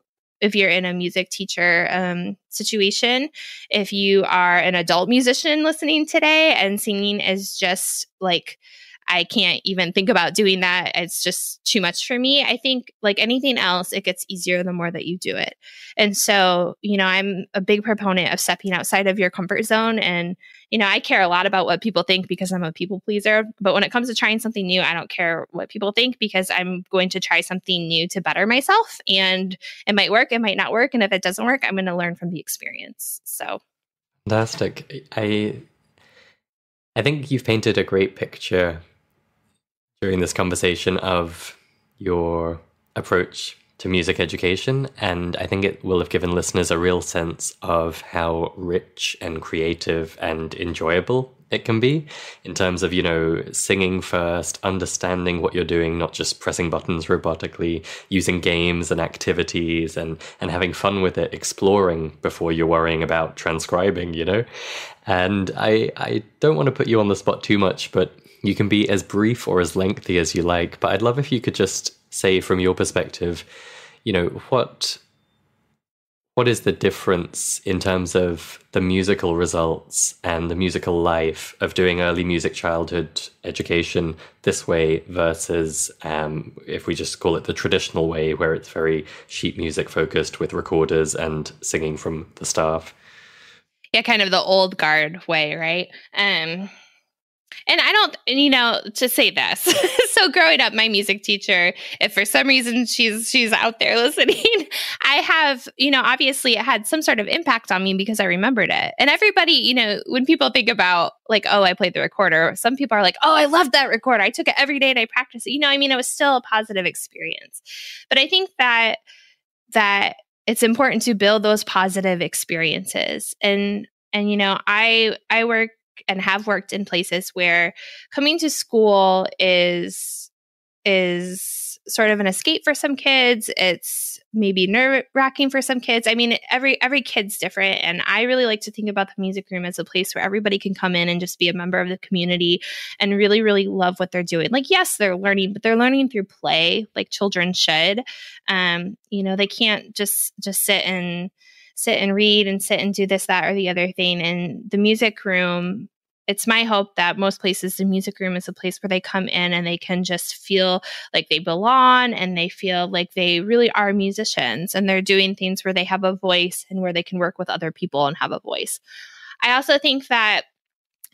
If you're in a music teacher um, situation if you are an adult musician listening today and singing is just like I can't even think about doing that. It's just too much for me. I think, like anything else, it gets easier the more that you do it. And so, you know, I'm a big proponent of stepping outside of your comfort zone. And, you know, I care a lot about what people think because I'm a people pleaser. But when it comes to trying something new, I don't care what people think because I'm going to try something new to better myself. And it might work, it might not work. And if it doesn't work, I'm going to learn from the experience. So, fantastic. I. I think you've painted a great picture during this conversation of your approach to music education. And I think it will have given listeners a real sense of how rich and creative and enjoyable it can be in terms of, you know, singing first, understanding what you're doing, not just pressing buttons robotically, using games and activities and, and having fun with it, exploring before you're worrying about transcribing, you know? And I, I don't want to put you on the spot too much, but you can be as brief or as lengthy as you like, but I'd love if you could just say from your perspective, you know, what what is the difference in terms of the musical results and the musical life of doing early music childhood education this way versus um, if we just call it the traditional way where it's very sheet music focused with recorders and singing from the staff? Yeah kind of the old guard way right? Um and I don't, you know, to say this. so growing up, my music teacher, if for some reason she's she's out there listening, I have, you know, obviously it had some sort of impact on me because I remembered it. And everybody, you know, when people think about like, oh, I played the recorder, some people are like, oh, I love that recorder. I took it every day and I practiced it. You know, I mean, it was still a positive experience. But I think that that it's important to build those positive experiences and and you know i i work and have worked in places where coming to school is is sort of an escape for some kids it's maybe nerve wracking for some kids i mean every every kid's different and i really like to think about the music room as a place where everybody can come in and just be a member of the community and really really love what they're doing like yes they're learning but they're learning through play like children should um you know they can't just just sit and sit and read and sit and do this, that, or the other thing. And the music room, it's my hope that most places the music room is a place where they come in and they can just feel like they belong and they feel like they really are musicians and they're doing things where they have a voice and where they can work with other people and have a voice. I also think that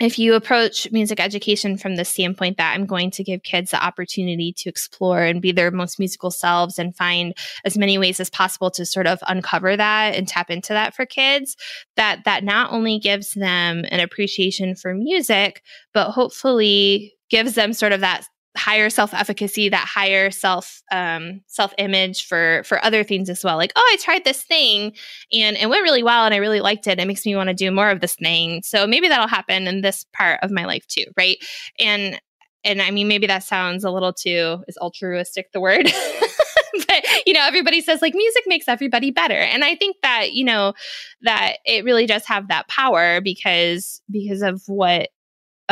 if you approach music education from the standpoint that I'm going to give kids the opportunity to explore and be their most musical selves and find as many ways as possible to sort of uncover that and tap into that for kids, that that not only gives them an appreciation for music, but hopefully gives them sort of that higher self-efficacy that higher self um, self-image for for other things as well. Like oh i tried this thing and it went really well and i really liked it. It makes me want to do more of this thing. So maybe that'll happen in this part of my life too right? And and i mean maybe that sounds a little too is altruistic the word? But you know everybody says like music makes everybody better. And i think that you know that it really does have that power because because of what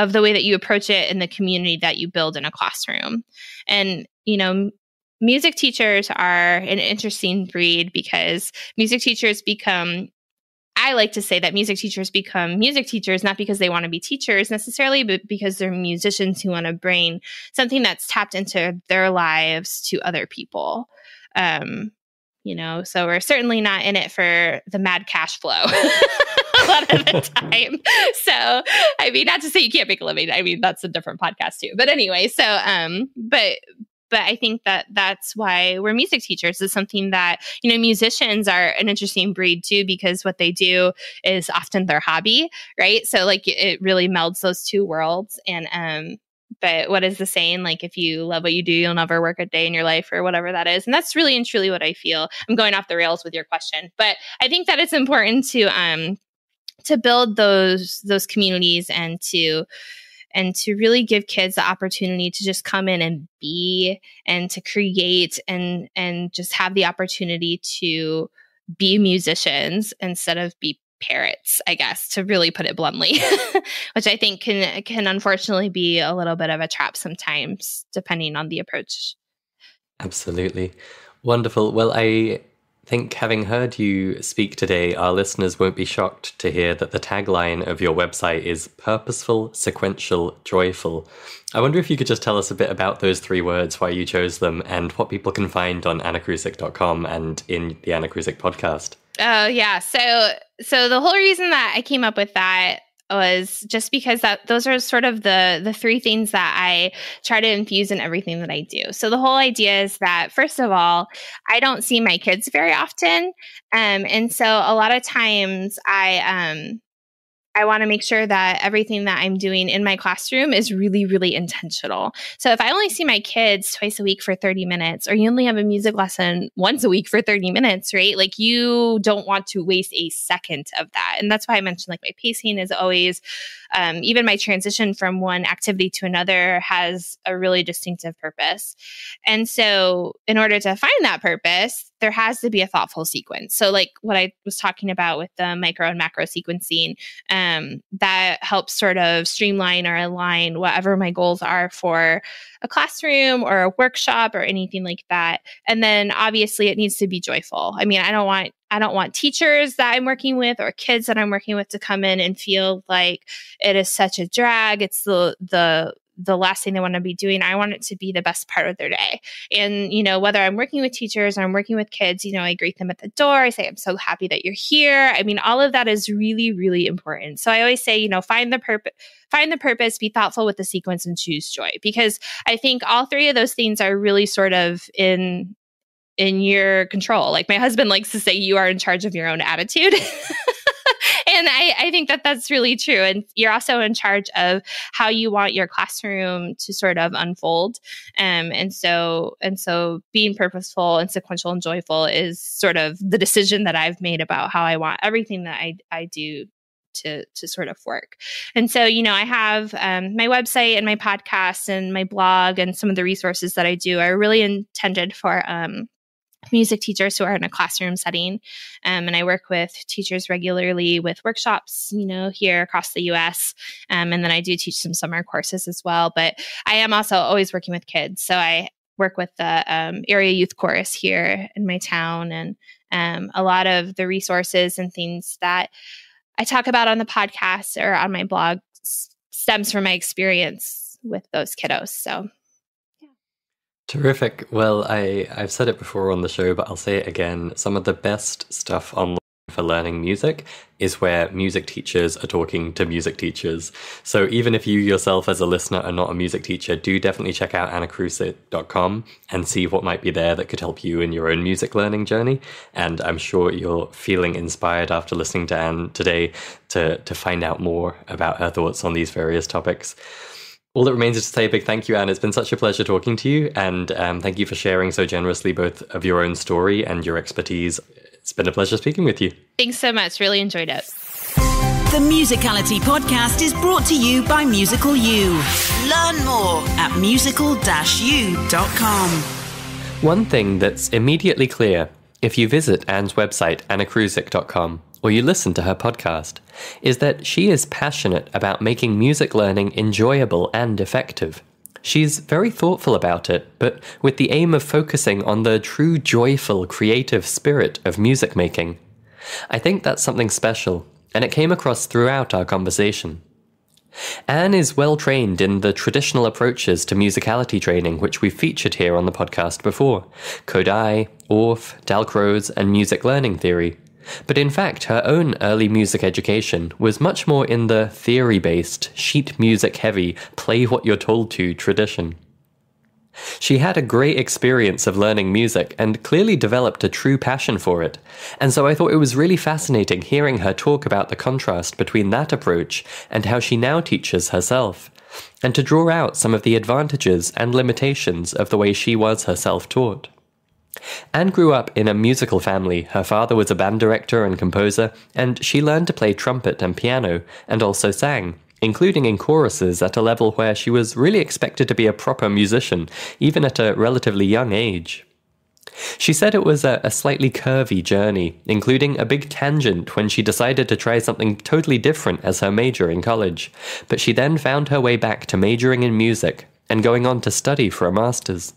of the way that you approach it in the community that you build in a classroom. And, you know, music teachers are an interesting breed because music teachers become I like to say that music teachers become music teachers not because they want to be teachers necessarily, but because they're musicians who want to bring something that's tapped into their lives to other people. Um, you know, so we're certainly not in it for the mad cash flow. a lot of the time. So, I mean, not to say you can't make a living. I mean, that's a different podcast too. But anyway, so um, but but I think that that's why we're music teachers is something that, you know, musicians are an interesting breed too, because what they do is often their hobby, right? So like it really melds those two worlds. And um, but what is the saying? Like, if you love what you do, you'll never work a day in your life or whatever that is. And that's really and truly what I feel. I'm going off the rails with your question, but I think that it's important to um to build those those communities and to and to really give kids the opportunity to just come in and be and to create and and just have the opportunity to be musicians instead of be parrots i guess to really put it bluntly which i think can can unfortunately be a little bit of a trap sometimes depending on the approach. Absolutely. Wonderful. Well i think having heard you speak today, our listeners won't be shocked to hear that the tagline of your website is purposeful, sequential, joyful. I wonder if you could just tell us a bit about those three words, why you chose them, and what people can find on Anacrusic.com and in the Anacrusic podcast. Oh yeah. So so the whole reason that I came up with that was just because that those are sort of the the three things that I try to infuse in everything that I do. So the whole idea is that first of all, I don't see my kids very often, um, and so a lot of times I um, I want to make sure that everything that I'm doing in my classroom is really, really intentional. So if I only see my kids twice a week for 30 minutes, or you only have a music lesson once a week for 30 minutes, right? Like you don't want to waste a second of that. And that's why I mentioned like my pacing is always, um, even my transition from one activity to another has a really distinctive purpose. And so in order to find that purpose, there has to be a thoughtful sequence. So like what I was talking about with the micro and macro sequencing. Um, um, that helps sort of streamline or align whatever my goals are for a classroom or a workshop or anything like that. And then obviously it needs to be joyful. I mean, I don't want I don't want teachers that I'm working with or kids that I'm working with to come in and feel like it is such a drag. It's the the the last thing they want to be doing. I want it to be the best part of their day. And, you know, whether I'm working with teachers or I'm working with kids, you know, I greet them at the door. I say, I'm so happy that you're here. I mean, all of that is really, really important. So I always say, you know, find the purpose, find the purpose, be thoughtful with the sequence and choose joy. Because I think all three of those things are really sort of in in your control. Like my husband likes to say, you are in charge of your own attitude. and I, I think that that's really true. And you're also in charge of how you want your classroom to sort of unfold. Um, and so, and so being purposeful and sequential and joyful is sort of the decision that I've made about how I want everything that I, I do to to sort of work. And so, you know, I have um, my website and my podcast and my blog and some of the resources that I do are really intended for um, music teachers who are in a classroom setting. Um, and I work with teachers regularly with workshops, you know, here across the US. Um, and then I do teach some summer courses as well. But I am also always working with kids. So I work with the um, area youth chorus here in my town and um, a lot of the resources and things that I talk about on the podcast or on my blog stems from my experience with those kiddos. So Terrific. Well, I, I've said it before on the show, but I'll say it again. Some of the best stuff online for learning music is where music teachers are talking to music teachers. So even if you yourself as a listener are not a music teacher, do definitely check out Anacrusic.com and see what might be there that could help you in your own music learning journey. And I'm sure you're feeling inspired after listening to Anne today to, to find out more about her thoughts on these various topics. All that remains is to say a big thank you, Anne. It's been such a pleasure talking to you, and um, thank you for sharing so generously both of your own story and your expertise. It's been a pleasure speaking with you. Thanks so much. Really enjoyed it. The Musicality Podcast is brought to you by Musical U. Learn more at musical-u.com. One thing that's immediately clear if you visit Anne's website, anacrusic.com, or you listen to her podcast, is that she is passionate about making music learning enjoyable and effective. She's very thoughtful about it, but with the aim of focusing on the true joyful, creative spirit of music making. I think that's something special, and it came across throughout our conversation. Anne is well trained in the traditional approaches to musicality training, which we've featured here on the podcast before Kodály, Orff, Dalcroze, and music learning theory. But in fact, her own early music education was much more in the theory based, sheet music heavy, play what you're told to tradition. She had a great experience of learning music and clearly developed a true passion for it. And so I thought it was really fascinating hearing her talk about the contrast between that approach and how she now teaches herself, and to draw out some of the advantages and limitations of the way she was herself taught. Anne grew up in a musical family. Her father was a band director and composer, and she learned to play trumpet and piano, and also sang, including in choruses at a level where she was really expected to be a proper musician, even at a relatively young age. She said it was a, a, slightly curvy journey, including a big tangent when she decided to try something totally different as her major in college, but she then found her way back to majoring in music and going on to study for a master's.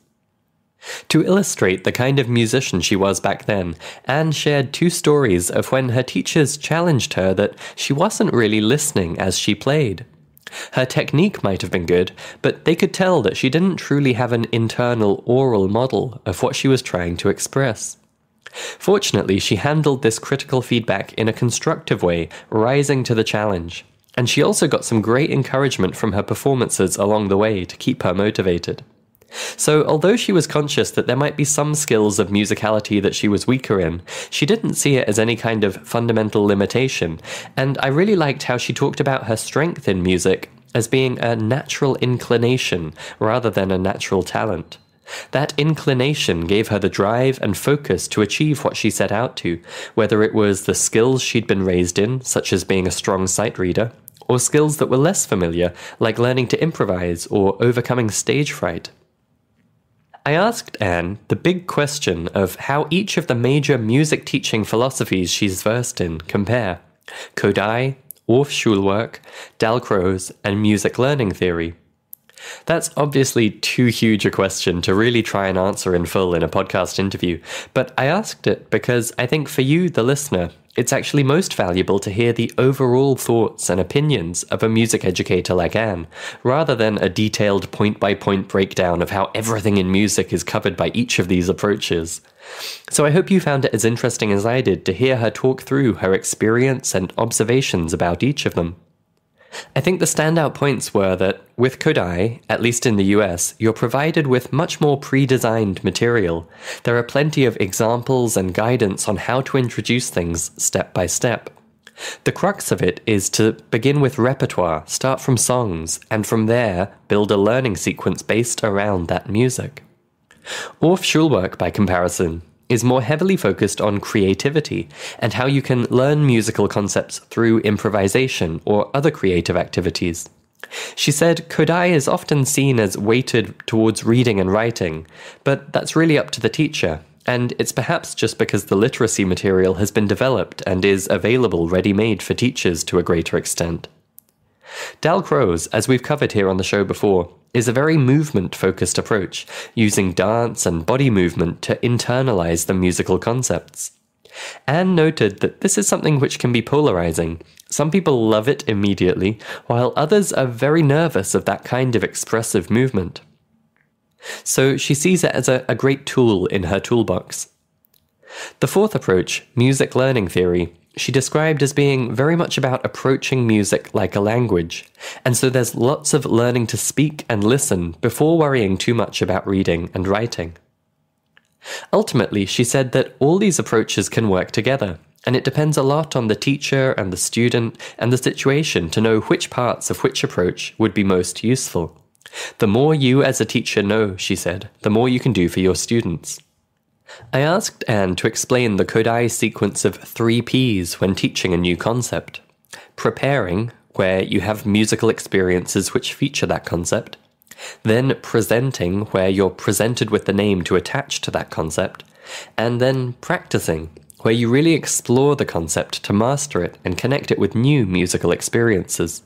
To illustrate the kind of musician she was back then, Anne shared two stories of when her teachers challenged her that she wasn't really listening as she played. Her technique might have been good, but they could tell that she didn't truly have an internal aural model of what she was trying to express. Fortunately, she handled this critical feedback in a constructive way, rising to the challenge. And she also got some great encouragement from her performances along the way to keep her motivated. So, although she was conscious that there might be some skills of musicality that she was weaker in, she didn't see it as any kind of fundamental limitation, and I really liked how she talked about her strength in music as being a natural inclination rather than a natural talent. That inclination gave her the drive and focus to achieve what she set out to, whether it was the skills she'd been raised in, such as being a strong sight reader, or skills that were less familiar, like learning to improvise or overcoming stage fright. I asked Anne the big question of how each of the major music teaching philosophies she's versed in compare Kodály, Orff Schulwerk, Dalcroze, and music learning theory. That's obviously too huge a question to really try and answer in full in a podcast interview, but I asked it because I think for you, the listener, it's actually most valuable to hear the overall thoughts and opinions of a music educator like Anne, rather than a detailed point by point breakdown of how everything in music is covered by each of these approaches. So I hope you found it as interesting as I did to hear her talk through her experience and observations about each of them. I think the standout points were that with Kodály, at least in the US, you're provided with much more pre designed material. There are plenty of examples and guidance on how to introduce things step by step. The crux of it is to begin with repertoire, start from songs, and from there build a learning sequence based around that music. Orff Schulwerk, by comparison, is more heavily focused on creativity and how you can learn musical concepts through improvisation or other creative activities. She said Kodály is often seen as weighted towards reading and writing, but that's really up to the teacher, and it's perhaps just because the literacy material has been developed and is available ready made for teachers to a greater extent. Dalcroze, as we've covered here on the show before, is a very movement focused approach, using dance and body movement to internalize the musical concepts. Anne noted that this is something which can be polarizing. Some people love it immediately, while others are very nervous of that kind of expressive movement. So she sees it as a, a great tool in her toolbox. The fourth approach, music learning theory, she described as being very much about approaching music like a language, and so there's lots of learning to speak and listen before worrying too much about reading and writing. Ultimately, she said that all these approaches can work together, and it depends a lot on the teacher and the student and the situation to know which parts of which approach would be most useful. The more you as a teacher know, she said, the more you can do for your students. I asked Anne to explain the Kodály sequence of three Ps when teaching a new concept. Preparing, where you have musical experiences which feature that concept. Then presenting, where you're presented with the name to attach to that concept. And then practicing, where you really explore the concept to master it and connect it with new musical experiences.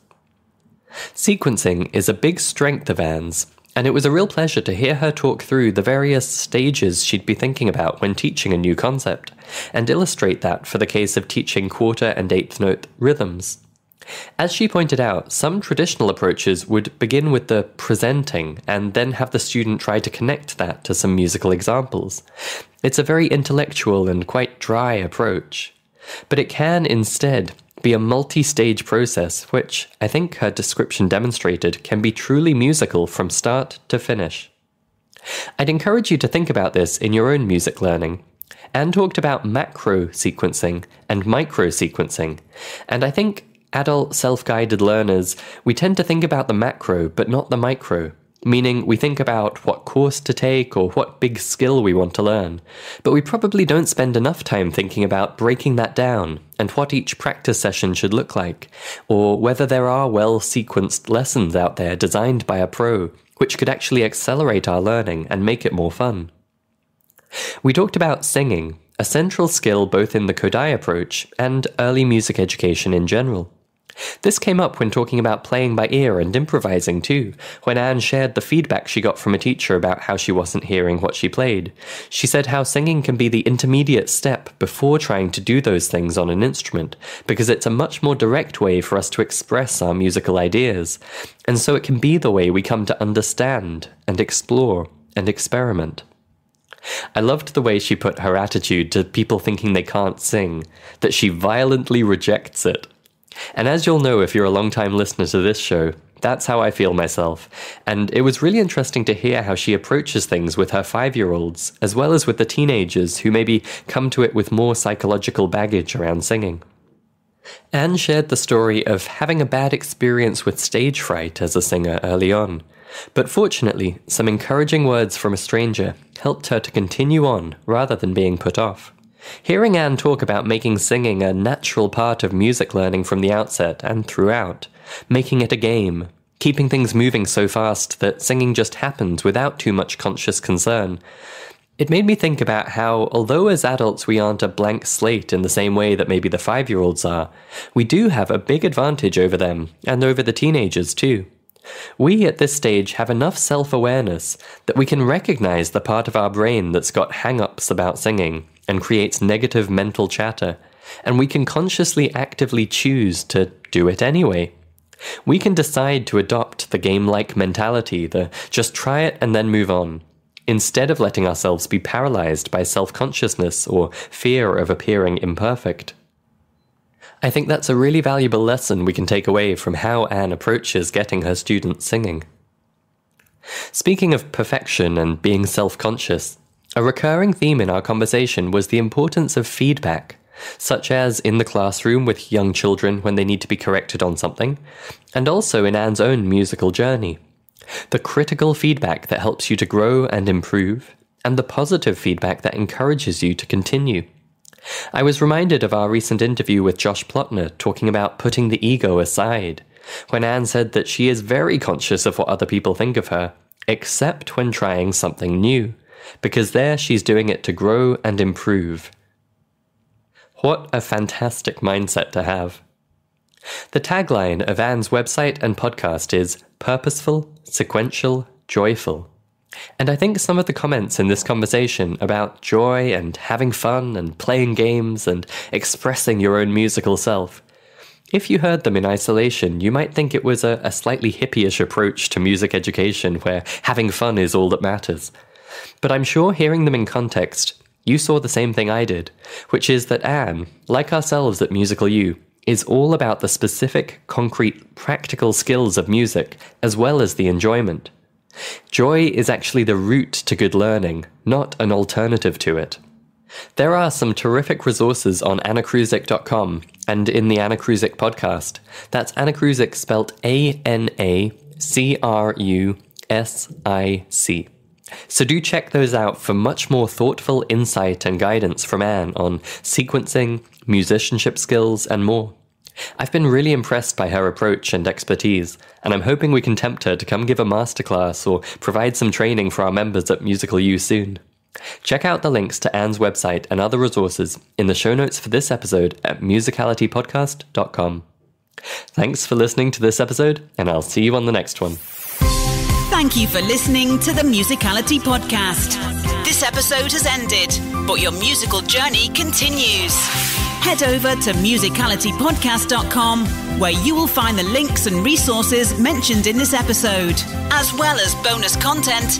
Sequencing is a big strength of Anne's, and it was a real pleasure to hear her talk through the various stages she'd be thinking about when teaching a new concept, and illustrate that for the case of teaching quarter and eighth note rhythms. As she pointed out, some traditional approaches would begin with the presenting and then have the student try to connect that to some musical examples. It's a very intellectual and quite dry approach. But it can instead be a multi stage process, which I think her description demonstrated can be truly musical from start to finish. I'd encourage you to think about this in your own music learning. Anne talked about macro sequencing and micro sequencing, and I think adult self guided learners, we tend to think about the macro but not the micro meaning we think about what course to take or what big skill we want to learn, but we probably don't spend enough time thinking about breaking that down and what each practice session should look like, or whether there are well sequenced lessons out there designed by a pro which could actually accelerate our learning and make it more fun. We talked about singing, a central skill both in the Kodály approach and early music education in general. This came up when talking about playing by ear and improvising too, when Anne shared the feedback she got from a teacher about how she wasn't hearing what she played. She said how singing can be the intermediate step before trying to do those things on an instrument, because it's a much more direct way for us to express our musical ideas, and so it can be the way we come to understand and explore and experiment. I loved the way she put her attitude to people thinking they can't sing, that she violently rejects it. And as you'll know if you're a long-time listener to this show, that's how I feel myself. And it was really interesting to hear how she approaches things with her five year olds, as well as with the teenagers who maybe come to it with more psychological baggage around singing. Anne shared the story of having a bad experience with stage fright as a singer early on. But fortunately, some encouraging words from a stranger helped her to continue on rather than being put off. Hearing Anne talk about making singing a natural part of music learning from the outset and throughout, making it a game, keeping things moving so fast that singing just happens without too much conscious concern, It made me think about how, although as adults we aren't a blank slate in the same way that maybe the five year olds are, we do have a big advantage over them, and over the teenagers too. We at this stage have enough self awareness that we can recognize the part of our brain that's got hang ups about singing and creates negative mental chatter, and we can consciously actively choose to do it anyway. We can decide to adopt the game like mentality, the just try it and then move on, instead of letting ourselves be paralyzed by self consciousness or fear of appearing imperfect. I think that's a really valuable lesson we can take away from how Anne approaches getting her students singing. Speaking of perfection and being self conscious, a recurring theme in our conversation was the importance of feedback, such as in the classroom with young children when they need to be corrected on something, and also in Anne's own musical journey. The critical feedback that helps you to grow and improve, and the positive feedback that encourages you to continue. I was reminded of our recent interview with Josh Plotner talking about putting the ego aside, when Anne said that she is very conscious of what other people think of her, except when trying something new, because there she's doing it to grow and improve. What a fantastic mindset to have. The tagline of Anne's website and podcast is purposeful, sequential, joyful. And I think some of the comments in this conversation about joy and having fun and playing games and expressing your own musical self, if you heard them in isolation, you might think it was a, a slightly hippyish approach to music education where having fun is all that matters. But I'm sure hearing them in context, you saw the same thing I did, which is that Anne, like ourselves at Musical U, is all about the specific, concrete, practical skills of music as well as the enjoyment. Joy is actually the route to good learning, not an alternative to it. There are some terrific resources on anacrusic.com and in the Anacrusic podcast. That's Anacrusic spelt A N A C R U S I C. So do check those out for much more thoughtful insight and guidance from Anne on sequencing, musicianship skills, and more. I've been really impressed by her approach and expertise, and I'm hoping we can tempt her to come give a masterclass or provide some training for our members at Musical U soon. Check out the links to Anne's website and other resources in the show notes for this episode at musicalitypodcast.com. Thanks for listening to this episode, and I'll see you on the next one. Thank you for listening to the Musicality Podcast. This episode has ended, but your musical journey continues head over to musicalitypodcast.com where you will find the links and resources mentioned in this episode, as well as bonus content